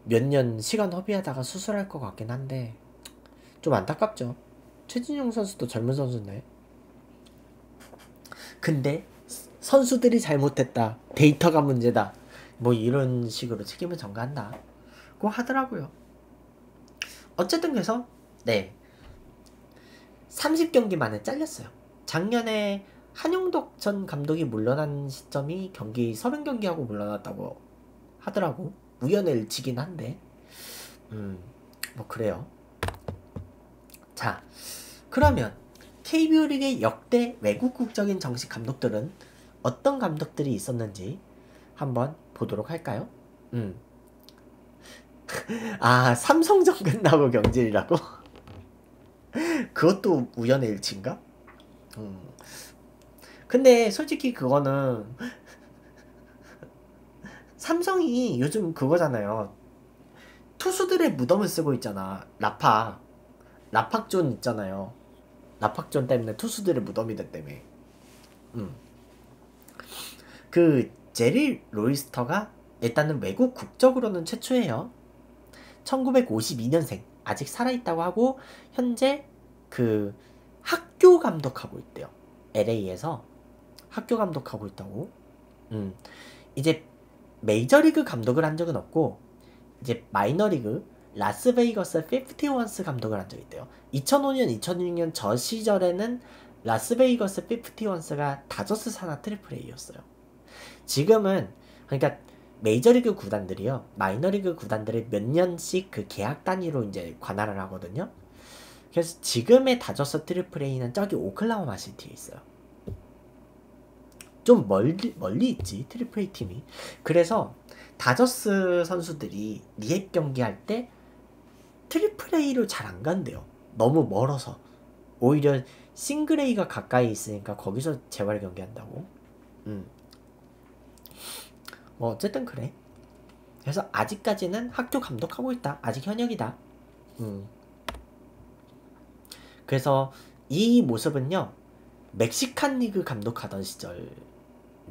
몇 년 시간 허비하다가 수술할 것 같긴 한데 좀 안타깝죠. 최진용 선수도 젊은 선수인데. 근데 선수들이 잘못했다. 데이터가 문제다. 뭐 이런 식으로 책임을 전가한다 고 하더라고요. 어쨌든 그래서 네 30경기 만에 잘렸어요. 작년에 한용덕 전 감독이 물러난 시점이 경기 30경기하고 물러났다고 하더라고. 우연의 일치긴 한데. 음, 뭐 그래요. 자, 그러면 KBO 리그의 역대 외국 국적인 정식 감독들은 어떤 감독들이 있었는지 한번 보도록 할까요? 음. 아, 삼성전 끝나고 경질이라고? 그것도 우연의 일치인가? 음. 근데 솔직히 그거는 삼성이 요즘 그거잖아요. 투수들의 무덤을 쓰고 있잖아. 라파. 라팍존 있잖아요. 라팍존 때문에 투수들의 무덤이 됐다며. 음. 그 제리 로이스터가 일단은 외국 국적으로는 최초예요. 1952년생 아직 살아있다고 하고 현재 그 학교 감독하고 있대요. LA에서 학교 감독하고 있다고. 음. 이제 메이저리그 감독을 한 적은 없고 이제 마이너리그 라스베이거스 51스 감독을 한 적이 있대요. 2005년, 2006년 저 시절에는 라스베이거스 51스가 다저스 산하 트리플 A였어요. 지금은 그러니까 메이저리그 구단들이요. 마이너리그 구단들이 몇 년씩 그 계약 단위로 이제 관할을 하거든요. 그래서 지금의 다저스 트리플 A는 저기 오클라호마 시티에 있어요. 좀 멀리 멀리 있지 트리플 A 팀이. 그래서 다저스 선수들이 rehab 경기할 때 트리플 A로 잘 안 간대요. 너무 멀어서. 오히려 싱글 A가 가까이 있으니까 거기서 재활 경기한다고. 음. 뭐 어쨌든 그래. 그래서 아직까지는 학교 감독하고 있다. 아직 현역이다. 음. 그래서 이 모습은요. 멕시칸 리그 감독하던 시절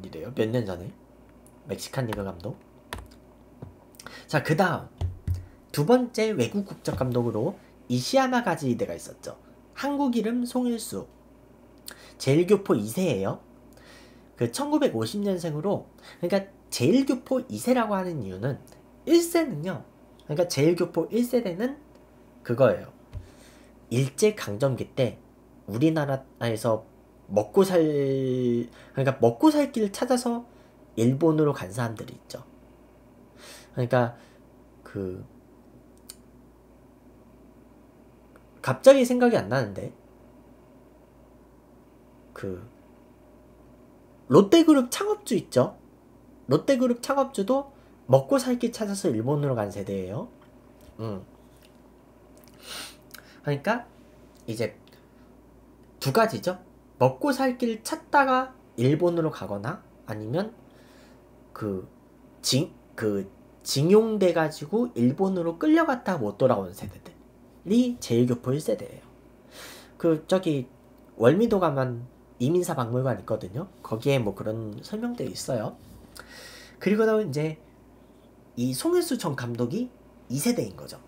이래요. 몇 년 전에. 멕시칸 리그 감독. 자, 그 다음. 두 번째 외국 국적 감독으로 이시야마 가지이데가 있었죠. 한국 이름 송일수. 제일교포 2세예요. 그 1950년생으로 그러니까 제일교포 2세라고 하는 이유는 1세는요. 그러니까 제일교포 1세대는 그거예요. 일제 강점기 때 우리나라에서 먹고 살 그러니까 먹고 살 길을 찾아서 일본으로 간 사람들이 있죠. 그러니까 그 갑자기 생각이 안 나는데 그 롯데그룹 창업주 있죠? 롯데그룹 창업주도 먹고 살길 찾아서 일본으로 간 세대예요. 음. 그러니까 이제 두 가지죠. 먹고 살 길 찾다가 일본으로 가거나 아니면 그 징, 그 징용돼 가지고 일본으로 끌려갔다 못 돌아온 세대들이 제일교포 1세대예요. 그 저기 월미도 가면 이민사 박물관 있거든요. 거기에 뭐 그런 설명들이 있어요. 그리고 나면 이제 이 송일수 전 감독이 2세대인 거죠.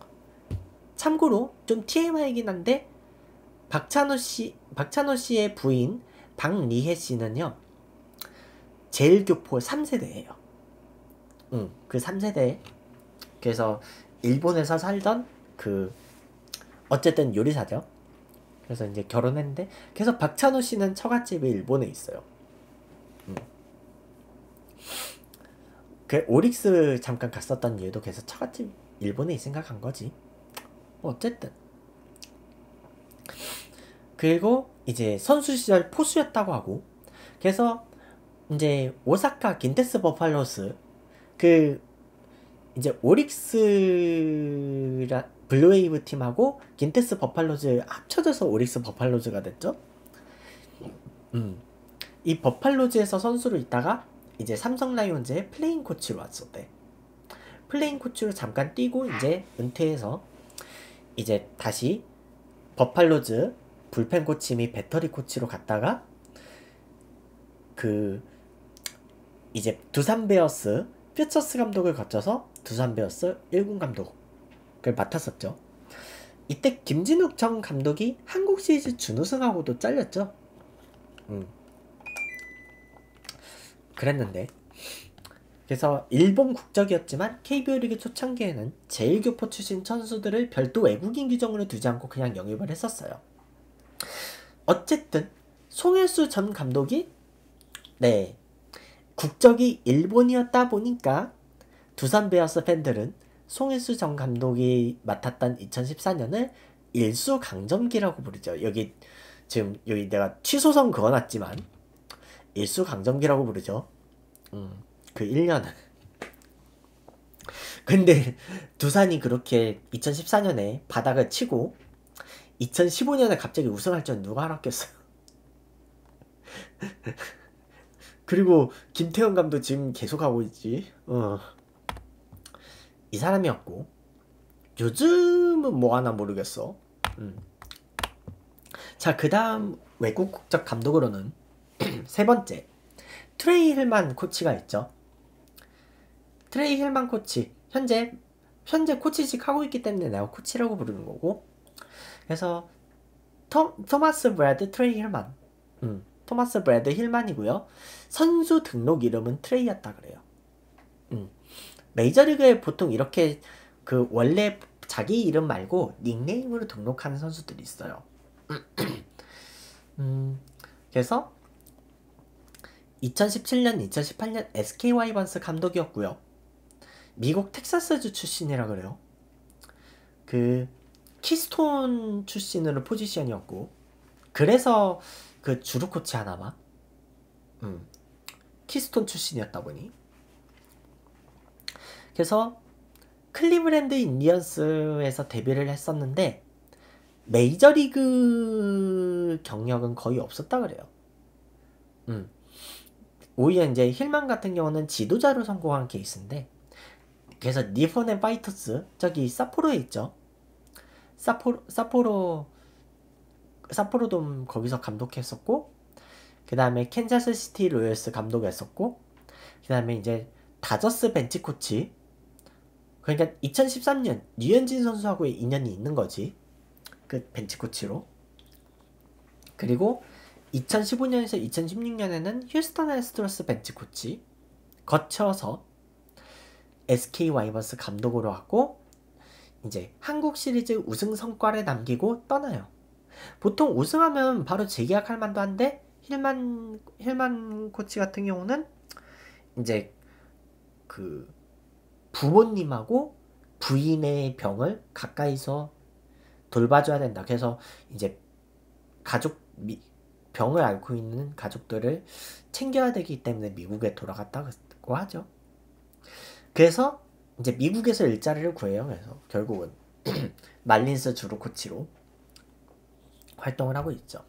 참고로 좀 TMI이긴 한데 박찬호 씨 박찬호 씨의 부인 박리혜 씨는요. 제일교포 3세대예요. 응, 그 3세대. 그래서 일본에서 살던 그 어쨌든 요리사죠. 그래서 이제 결혼했는데 그래서 박찬호 씨는 처갓집이 일본에 있어요. 음. 그 오릭스 잠깐 갔었던 이유도 그래서 처갓집 일본에 있으니까 간 거지. 뭐 어쨌든. 그리고 이제 선수 시절 포수였다고 하고 그래서 이제 오사카 긴테스 버팔로스 그 이제 오릭스라 블루웨이브 팀하고 긴테쓰 버팔로즈 합쳐져서 오릭스 버팔로즈가 됐죠. 음. 이 버팔로즈에서 선수로 있다가 이제 삼성 라이온즈의 플레잉 코치로 왔었대. 플레잉 코치로 잠깐 뛰고 이제 은퇴해서 이제 다시 버팔로즈 불펜 코치 및 배터리 코치로 갔다가 그 이제 두산 베어스 퓨처스 감독을 거쳐서 두산 베어스 1군 감독을 맡았었죠. 이때 김진욱 전 감독이 한국 시리즈 준우승하고도 잘렸죠. 음. 그랬는데 그래서 일본 국적이었지만 KBO 리그 초창기에는 제1교포 출신 선수들을 별도 외국인 규정으로 두지 않고 그냥 영입을 했었어요. 어쨌든 송일수 전 감독이 네 국적이 일본이었다 보니까 두산 베어스 팬들은 송일수 전 감독이 맡았던 2014년을 일수 강점기라고 부르죠. 여기 지금 여기 내가 취소선 그어놨지만 일수 강점기라고 부르죠. 음, 그 1년은. 근데 두산이 그렇게 2014년에 바닥을 치고 2015년에 갑자기 우승할 줄 누가 알았겠어요. 그리고 김태형 감독 지금 계속 하고 있지. 어. 이 사람이었고 요즘은 뭐 하나 모르겠어. 음. 자, 그 다음 외국 국적 감독으로는 세 번째 트레이 힐만 코치가 있죠. 트레이 힐만 코치 현재 현재 코치직 하고 있기 때문에 내가 코치라고 부르는 거고 그래서 토, 토마스 브래드 트레이 힐만 음, 토마스 브래드 힐만이고요. 선수 등록 이름은 트레이였다 그래요. 음. 메이저리그에 보통 이렇게 그 원래 자기 이름 말고 닉네임으로 등록하는 선수들이 있어요. 음, 그래서 2017년, 2018년 SK 와이번스 감독이었고요. 미국 텍사스주 출신이라 그래요. 그 키스톤 출신으로 포지션이었고 그래서 그 주루 코치 하나마 음, 키스톤 출신이었다 보니 그래서 클리블랜드 인디언스에서 데뷔를 했었는데 메이저리그 경력은 거의 없었다 그래요. 음. 오히려 이제 힐만 같은 경우는 지도자로 성공한 케이스인데 그래서 니폰햄 파이터스 저기 삿포로에 있죠. 삿포로 삿포로 삿포로돔 거기서 감독했었고 그 다음에 캔자스 시티 로열스 감독했었고 그 다음에 이제 다저스 벤치 코치. 그러니까 2013년 류현진 선수하고의 인연이 있는 거지. 그 벤치 코치로. 그리고 2015년에서 2016년에는 휴스턴 애스트로스 벤치 코치. 거쳐서 SK 와이번스 감독으로 왔고 이제 한국 시리즈 우승 성과를 남기고 떠나요. 보통 우승하면 바로 재계약할 만도 한데 힐만 힐만 코치 같은 경우는 이제 그 부모님하고 부인의 병을 가까이서 돌봐줘야 된다. 그래서 이제 가족 미, 병을 앓고 있는 가족들을 챙겨야 되기 때문에 미국에 돌아갔다고 하죠. 그래서 이제 미국에서 일자리를 구해요. 그래서 결국은 말린스 주로 코치로 활동을 하고 있죠.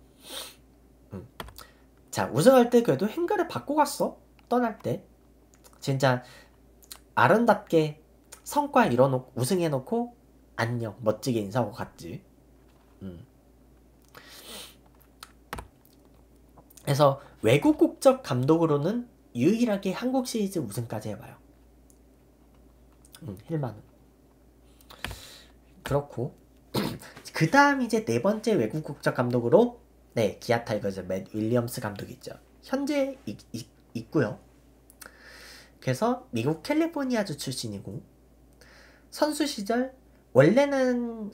음. 자 우승할 때 그래도 행가를 받고 갔어. 떠날 때 진짜 아름답게 성과 이뤄놓고 우승해놓고 안녕 멋지게 인사하고 갔지. 음. 그래서 외국 국적 감독으로는 유일하게 한국 시리즈 우승까지 해봐요. 음, 힐만은. 그렇고 그 다음 이제 네 번째 외국 국적 감독으로 네 기아 타이거즈 맷 윌리엄스 감독이죠. 현재 이, 이, 있고요. 그래서 미국 캘리포니아주 출신이고 선수 시절 원래는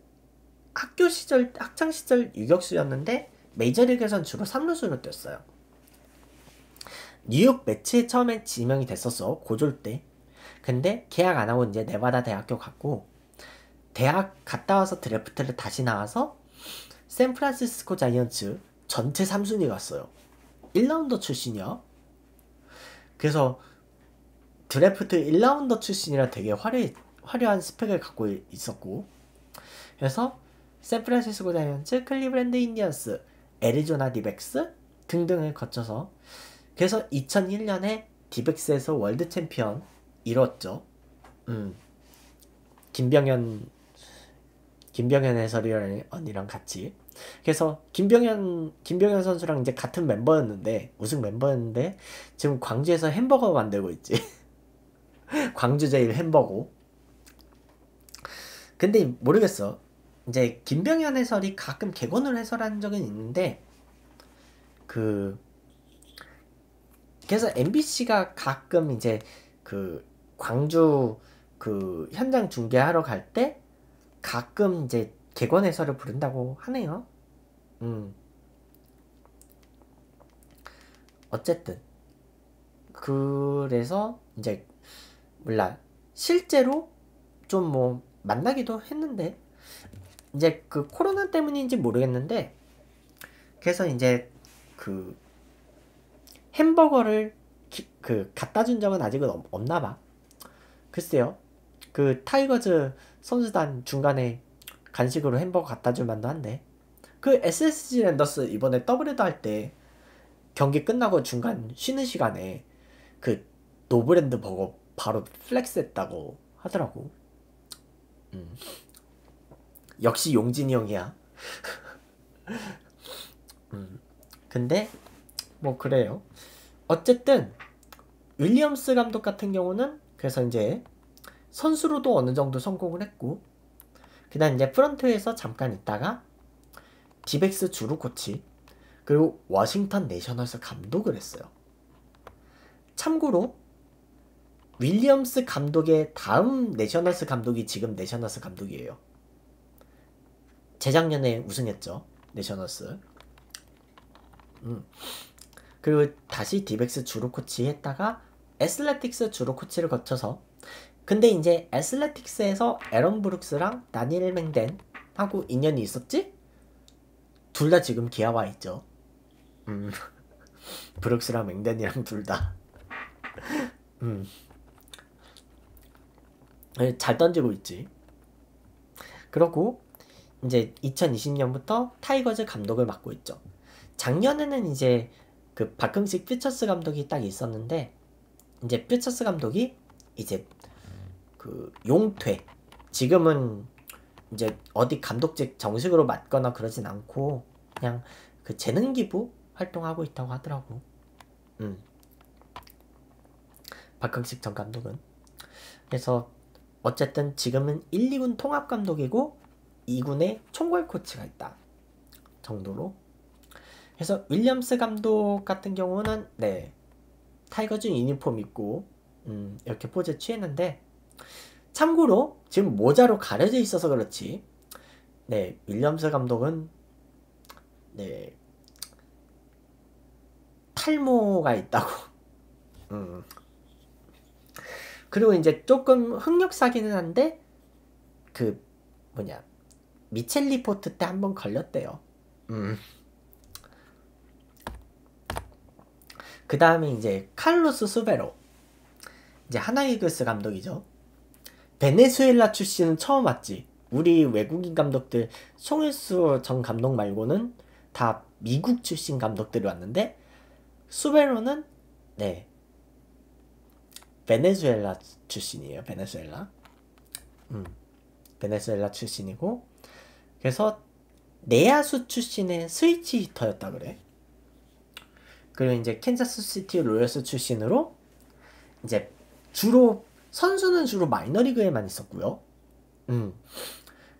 학교 시절 학창 시절 유격수였는데 메이저리그에선 주로 3루수로 뛰었어요. 뉴욕 매치에 처음에 지명이 됐었어 고졸 때. 근데 계약 안 하고 이제 네바다 대학교 갔고 대학 갔다 와서 드래프트를 다시 나와서 샌프란시스코 자이언츠 전체 3순위 갔어요. 1 rounder 출신이야. 그래서 드래프트 1 rounder 출신이라 되게 화려, 화려한 스펙을 갖고 있었고 그래서 샌프란시스코 자이언츠, 클리블랜드 인디언스, 애리조나 디백스 등등을 거쳐서 그래서 2001년에 디백스에서 월드 챔피언 이뤘죠. 음. 김병현 김병현 해설위원이랑 같이 그래서 김병현 김병현 선수랑 이제 같은 멤버였는데 우승 멤버였는데 지금 광주에서 햄버거 만들고 있지. 광주 제일 햄버거. 근데 모르겠어. 이제 김병현 해설이 가끔 개건을 해설한 적은 있는데 그 그래서 MBC가 가끔 이제 그 광주 그 현장 중계하러 갈 때 가끔 이제 개건 해설을 부른다고 하네요. 음. 어쨌든 그래서 이제 몰라 실제로 좀 뭐 만나기도 했는데 이제 그 코로나 때문인지 모르겠는데 그래서 이제 그 햄버거를 기, 그 갖다 준 적은 아직은 없, 없나 봐. 글쎄요. 그 타이거즈 선수단 중간에 간식으로 햄버거 갖다 줄 만도 한데 그 SSG 랜더스 이번에 더블헤더 할 때 경기 끝나고 중간 쉬는 시간에 그 노브랜드 버거 바로 flex 했다고 하더라고. 음. 역시 용진이 형이야. 음. 근데 뭐 그래요. 어쨌든 윌리엄스 감독 같은 경우는 그래서 이제 선수로도 어느 정도 성공을 했고 그다음 이제 프런트에서 잠깐 있다가 디백스 주루 코치 그리고 워싱턴 내셔널스 감독을 했어요. 참고로 윌리엄스 감독의 다음 내셔널스 감독이 지금 내셔널스 감독이에요. 재작년에 우승했죠. 내셔널스. 음. 그리고 다시 디백스 주루 코치 했다가 애슬레틱스 주루 코치를 거쳐서 근데 이제 애슬레틱스에서 에런 브룩스랑 다니엘 맹덴 하고 인연이 있었지? 둘 다 지금 기아 와 있죠. 음. 브룩스랑 맹덴이랑 둘 다. 음. 네, 잘 던지고 있지. 그러고 이제 2020년부터 타이거즈 감독을 맡고 있죠. 작년에는 이제 그 박흥식 퓨처스 감독이 딱 있었는데 이제 퓨처스 감독이 이제 그 용퇴 지금은 이제 어디 감독직 정식으로 맡거나 그러진 않고 그냥 그 재능 기부 활동하고 있다고 하더라고. 음. 박흥식 전 감독은 그래서 어쨌든 지금은 1, 2군 통합 감독이고 2군에 총괄 코치가 있다 정도로 그래서 윌리엄스 감독 같은 경우는 네 타이거즈 유니폼 입고 음, 이렇게 포즈 취했는데 참고로 지금 모자로 가려져 있어서 그렇지 네 윌리엄스 감독은 네 탈모가 있다고 음. 그리고 이제 조금 흑역사기는 한데 그 뭐냐 미첼 리포트 때 한 번 걸렸대요. 음. 그 다음에 이제 칼로스 수베로 이제 하나이글스 감독이죠. 베네수엘라 출신은 처음 왔지. 우리 외국인 감독들 송일수 전 감독 말고는 다 미국 출신 감독들이 왔는데 수베로는 네 베네수엘라 출신이에요. 베네수엘라. 음. 베네수엘라 출신이고 그래서 내야수 출신의 스위치 히터였다 그래. 그리고 이제 캔자스 시티 로열스 출신으로 이제 주로 선수는 주로 마이너리그에만 있었고요. 음.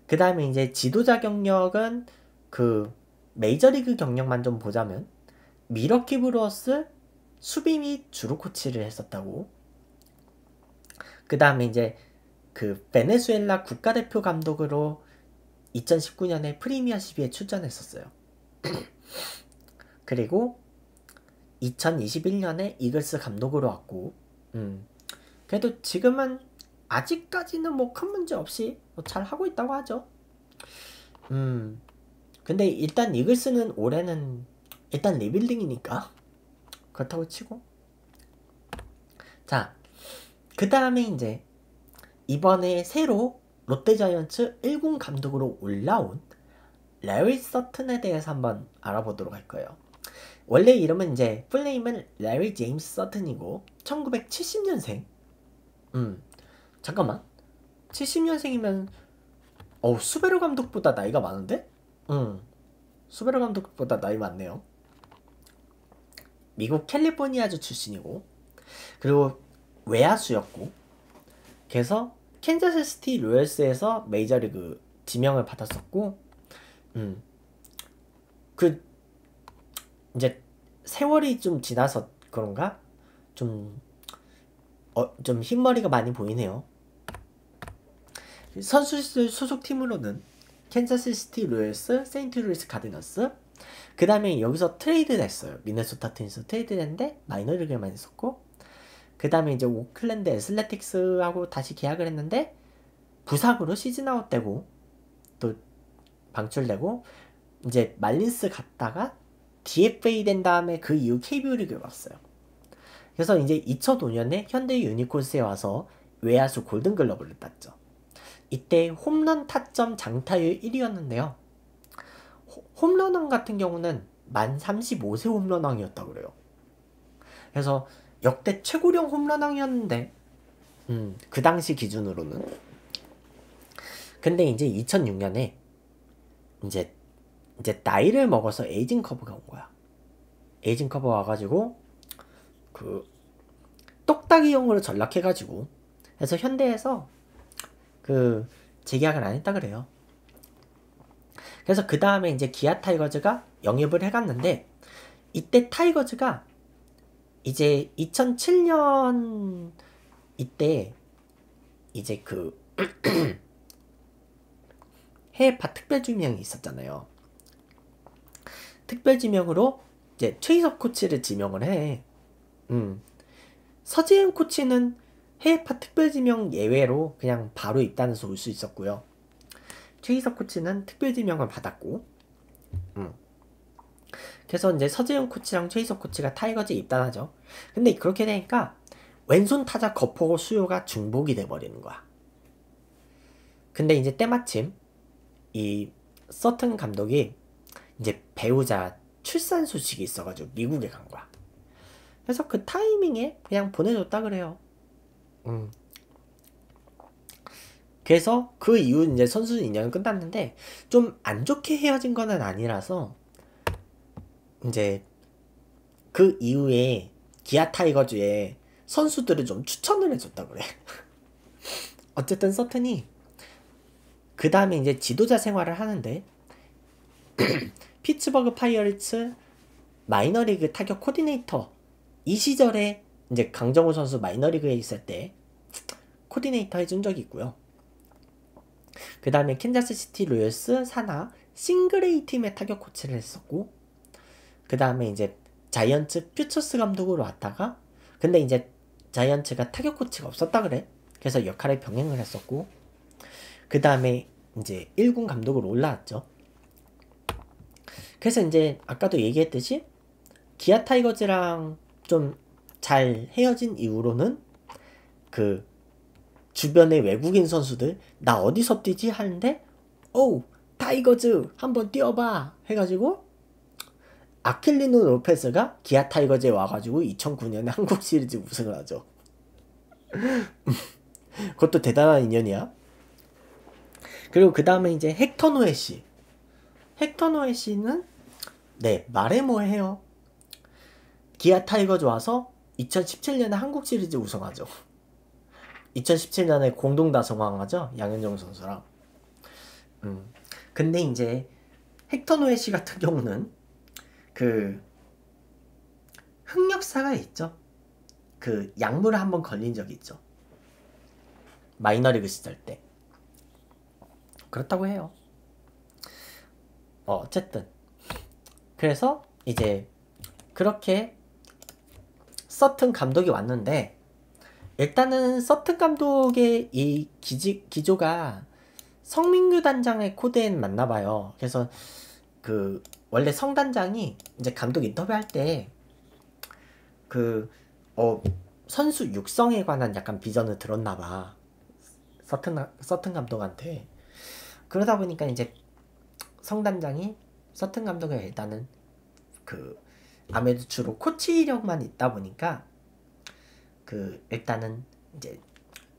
그 다음에 이제 지도자 경력은 그 메이저리그 경력만 좀 보자면 미러키 브루어스 수비 및 주루 코치를 했었다고. 그 다음에 이제 그 베네수엘라 국가대표 감독으로 2019년에 프리미어 12에 출전했었어요. 그리고 2021년에 이글스 감독으로 왔고, 음, 그래도 지금은 아직까지는 뭐 큰 문제 없이 뭐잘 하고 있다고 하죠. 음, 근데 일단 이글스는 올해는 일단 리빌딩이니까 그렇다고 치고, 자, 그 다음에 이제 이번에 새로 롯데자이언츠 1군 감독으로 올라온 레리 서튼에 대해서 한번 알아보도록 할 거예요. 원래 이름은 이제 full name은 레리 제임스 서튼이고 1970년생. 음 잠깐만 70년생이면 어 수베로 감독보다 나이가 많은데? 음 수베로 감독보다 나이 많네요. 미국 캘리포니아주 출신이고 그리고 외야수였고 그래서 캔자스시티 로열스에서 메이저리그 지명을 받았었고, 음, 그 이제 세월이 좀 지나서 그런가 좀 어, 좀 흰머리가 많이 보이네요. 선수들 소속 팀으로는 캔자스시티 로열스, 세인트루이스 카디널스, 그 다음에 여기서 트레이드 됐어요. 미네소타 트윈스 트레이드 됐는데 마이너리그에만 있었고, 그 다음에 이제 오클랜드 애슬레틱스하고 다시 계약을 했는데 부상으로 시즌 아웃되고 또 방출되고 이제 말린스 갔다가 DFA 된 다음에 그 이후 KBO 리그에 왔어요. 그래서 이제 2005년에 현대 유니콘스에 와서 외야수 골든글러브를 땄죠. 이때 홈런 타점 장타율 1위였는데요. 홈런왕 같은 경우는 만 35세 홈런왕이었다고 그래요. 그래서 역대 최고령 홈런왕이었는데 음, 그 당시 기준으로는 근데 이제 2006년에 이제 이제 나이를 먹어서 aging curve가 온 거야. aging curve 와가지고 그 똑딱이용으로 전락해가지고 그래서 현대에서 그 재계약을 안 했다 그래요. 그래서 그 다음에 이제 기아 타이거즈가 영입을 해갔는데 이때 타이거즈가 이제 2007년 이때 이제 그 해외파 특별 지명이 있었잖아요. 특별 지명으로 이제 최희석 코치를 지명을 해. 음. 서지은 코치는 해외파 특별 지명 예외로 그냥 바로 입단해서 올 수 있었고요. 최희석 코치는 특별 지명을 받았고, 음. 그래서 이제 서지은 코치랑 최희석 코치가 타이거즈에 입단하죠. 근데 그렇게 되니까 왼손 타자 거포 수요가 중복이 돼버리는 거야. 근데 이제 때마침 이 서튼 감독이 이제 배우자 출산 소식이 있어가지고 미국에 간 거야. 그래서 그 타이밍에 그냥 보내줬다 그래요. 음. 그래서 그 이후 이제 선수 인연은 끝났는데 좀 안 좋게 헤어진 거는 아니라서 이제 그 이후에 기아 타이거즈에 선수들을 좀 추천을 해줬다 그래. 어쨌든 서튼이 그 다음에 이제 지도자 생활을 하는데 피츠버그 파이어리츠 마이너리그 타격 코디네이터 이 시절에 이제 강정호 선수 마이너리그에 있을 때 코디네이터 해준 적이 있고요. 그 다음에 캔자스 시티 로열스 산하 Single-A 팀의 타격 코치를 했었고 그 다음에 이제 자이언츠 퓨처스 감독으로 왔다가 근데 이제 자이언츠가 타격 코치가 없었다 그래. 그래서 역할을 병행을 했었고 그 다음에 이제 1군 감독으로 올라왔죠. 그래서 이제 아까도 얘기했듯이 기아 타이거즈랑 좀 잘 헤어진 이후로는 그 주변의 외국인 선수들 나 어디서 뛰지 하는데 오 타이거즈 한번 뛰어봐 해가지고 아킬리노 로페스가 기아 타이거즈에 와가지고 2009년에 한국 시리즈 우승을 하죠. 그것도 대단한 인연이야. 그리고 그 다음에 이제 헥터 노에 씨. 헥터 노에 씨는 네 말해 뭐 해요. 기아 타이거즈 와서 2017년에 한국 시리즈 우승하죠. 2017년에 공동 다승왕하죠 양현종 선수랑. 음. 근데 이제 헥터 노에 씨 같은 경우는 그 흑역사가 있죠. 그 약물을 한번 걸린 적이 있죠. 마이너리그 시절 때. 그렇다고 해요. 어, 어쨌든. 그래서 이제 그렇게 서튼 감독이 왔는데 일단은 서튼 감독의 이 기지, 기조가 성민규 단장의 코드엔 맞나 봐요. 그래서 그 원래 성 단장이 이제 감독 인터뷰할 때 그 어, 선수 육성에 관한 약간 비전을 들었나 봐. 서튼 서튼 감독한테 그러다 보니까 이제 성 단장이 서튼 감독을 일단은 그 아무래도 주로 코치력만 있다 보니까 그 일단은 이제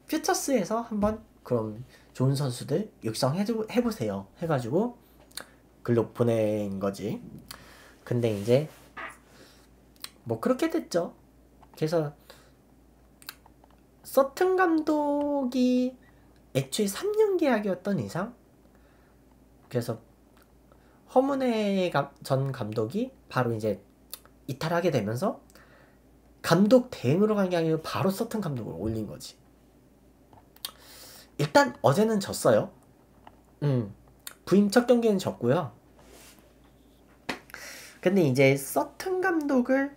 퓨처스에서 한번 그럼 좋은 선수들 육성해 해보세요 해가지고 글로 보낸 거지. 근데 이제 뭐 그렇게 됐죠. 그래서 서튼 감독이 애초에 3년 계약이었던 이상 그래서 허문회 전 감독이 바로 이제 이탈하게 되면서 감독 대행으로 간 게 아니라 바로 서튼 감독을 올린 거지. 일단 어제는 졌어요. 음. 부임 첫 경기는 졌고요. 근데 이제 서튼 감독을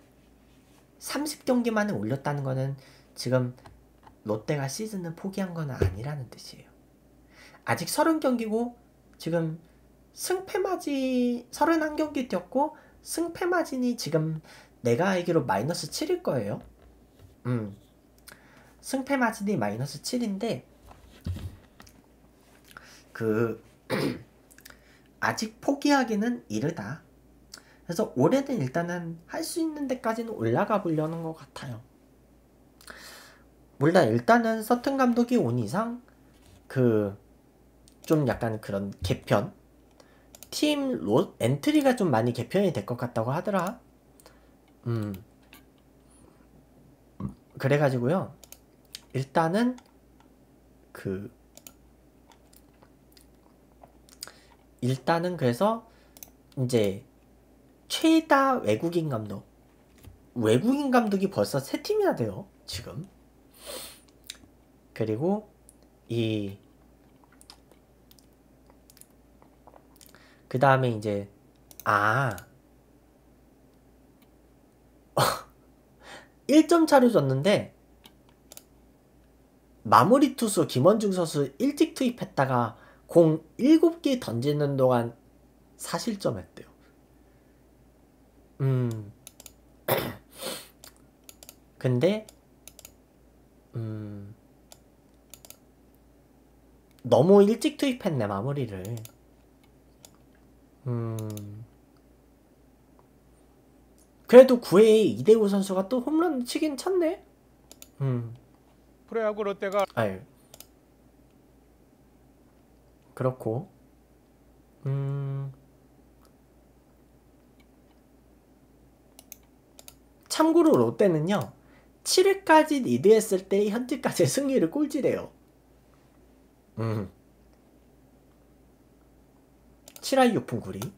30경기 만에 올렸다는 거는 지금 롯데가 시즌을 포기한 건 아니라는 뜻이에요. 아직 30경기고 지금 승패 마진 31경기 뛰었고 승패 마진이 지금 내가 알기로 마이너스 7일 거예요. 음. 승패 마진이 마이너스 7인데 그 아직 포기하기는 이르다. 그래서 올해는 일단은 할 수 있는 데까지는 올라가 보려는 것 같아요. 몰라 일단은 서튼 감독이 온 이상 그 좀 약간 그런 개편 팀 로 엔트리가 좀 많이 개편이 될 것 같다고 하더라. 음 그래가지고요. 일단은 그 일단은 그래서 이제 최다 외국인 감독 외국인 감독이 벌써 세 팀이나 돼요 지금 그리고 이 그 다음에 이제 아 1점 차로 졌는데 마무리 투수 김원중 선수 일찍 투입했다가 공 7개 던지는 동안 사실점 했대요. 음. 근데 음. 너무 일찍 투입했네 마무리를. 음. 그래도 9회에 이대호 선수가 또 홈런 치긴 쳤네. 음. 프로야구 롯데가 아유. 그렇고. 음. 참고로 롯데는요. 7회까지 리드했을 때 현재까지 승리를 꼴찌래요. 음. 7할 6푼 9리.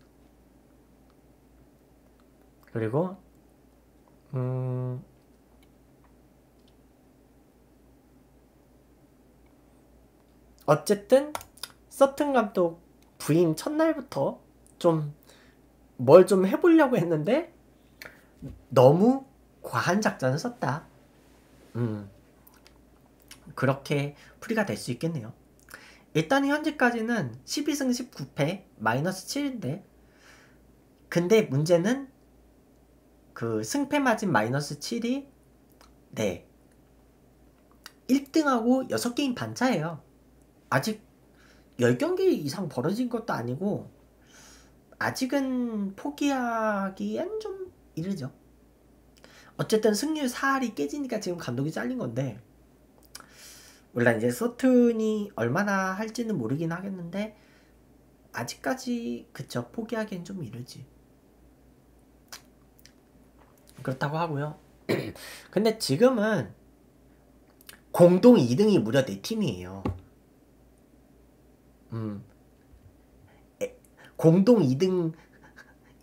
그리고 음. 어쨌든 서튼 감독 부임 첫날부터 좀 뭘 좀 해보려고 했는데 너무 과한 작전을 썼다. 음. 그렇게 풀이가 될 수 있겠네요. 일단 현재까지는 12승 19패 마이너스 7인데 근데 문제는 그 승패 마진 마이너스 7이 네 1등하고 6게임 반차예요. 아직 10경기 이상 벌어진 것도 아니고 아직은 포기하기엔 좀 이르죠. 어쨌든 승률 4할이 깨지니까 지금 감독이 잘린 건데 물론 이제 서튼이 얼마나 할지는 모르긴 하겠는데 아직까지 그쵸 포기하기엔 좀 이르지. 그렇다고 하고요. 근데 지금은 공동 2등이 무려 4팀이에요. 음. 에, 공동 2등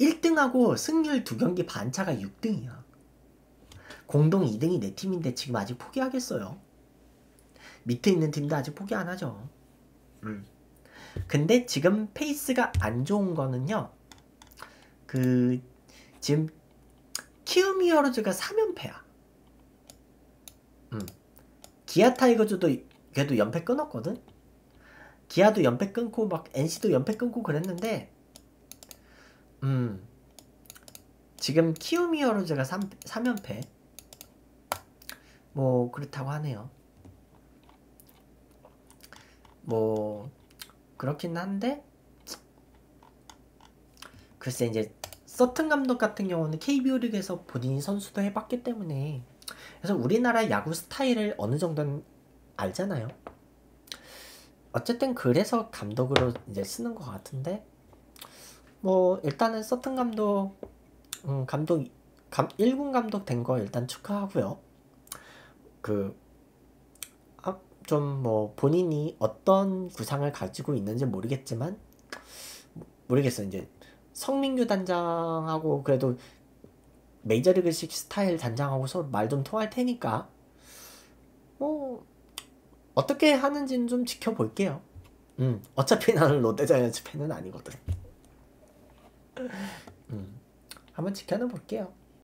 1등하고 승률 두 경기 반차가 6등이야. 공동 2등이 4팀인데 지금 아직 포기하겠어요? 밑에 있는 팀도 아직 포기 안 하죠. 음. 근데 지금 페이스가 안 좋은 거는요. 그 지금 키움 히어로즈가 3연패야. 음. 기아 타이거즈도 걔도 연패 끊었거든. 기아도 연패 끊고 막 NC도 연패 끊고 그랬는데 음. 지금 키움 히어로즈가 3, 3연패. 뭐 그렇다고 하네요. 뭐 그렇긴 한데 글쎄 이제 서튼 감독 같은 경우는 KBO 리그에서 본인이 선수도 해봤기 때문에 그래서 우리나라 야구 스타일을 어느 정도는 알잖아요. 어쨌든 그래서 감독으로 이제 쓰는 것 같은데 뭐 일단은 서튼 감독 음, 감독 감, 1군 감독 된 거 일단 축하하고요. 그 좀 뭐 본인이 어떤 구상을 가지고 있는지 모르겠지만 모르겠어 이제 성민규 단장하고 그래도 메이저리그식 스타일 단장하고 서로 말 좀 통할 테니까 뭐 어떻게 하는지는 좀 지켜볼게요. 음 어차피 나는 롯데자이언츠 팬은 아니거든. 음 한번 지켜는 볼게요.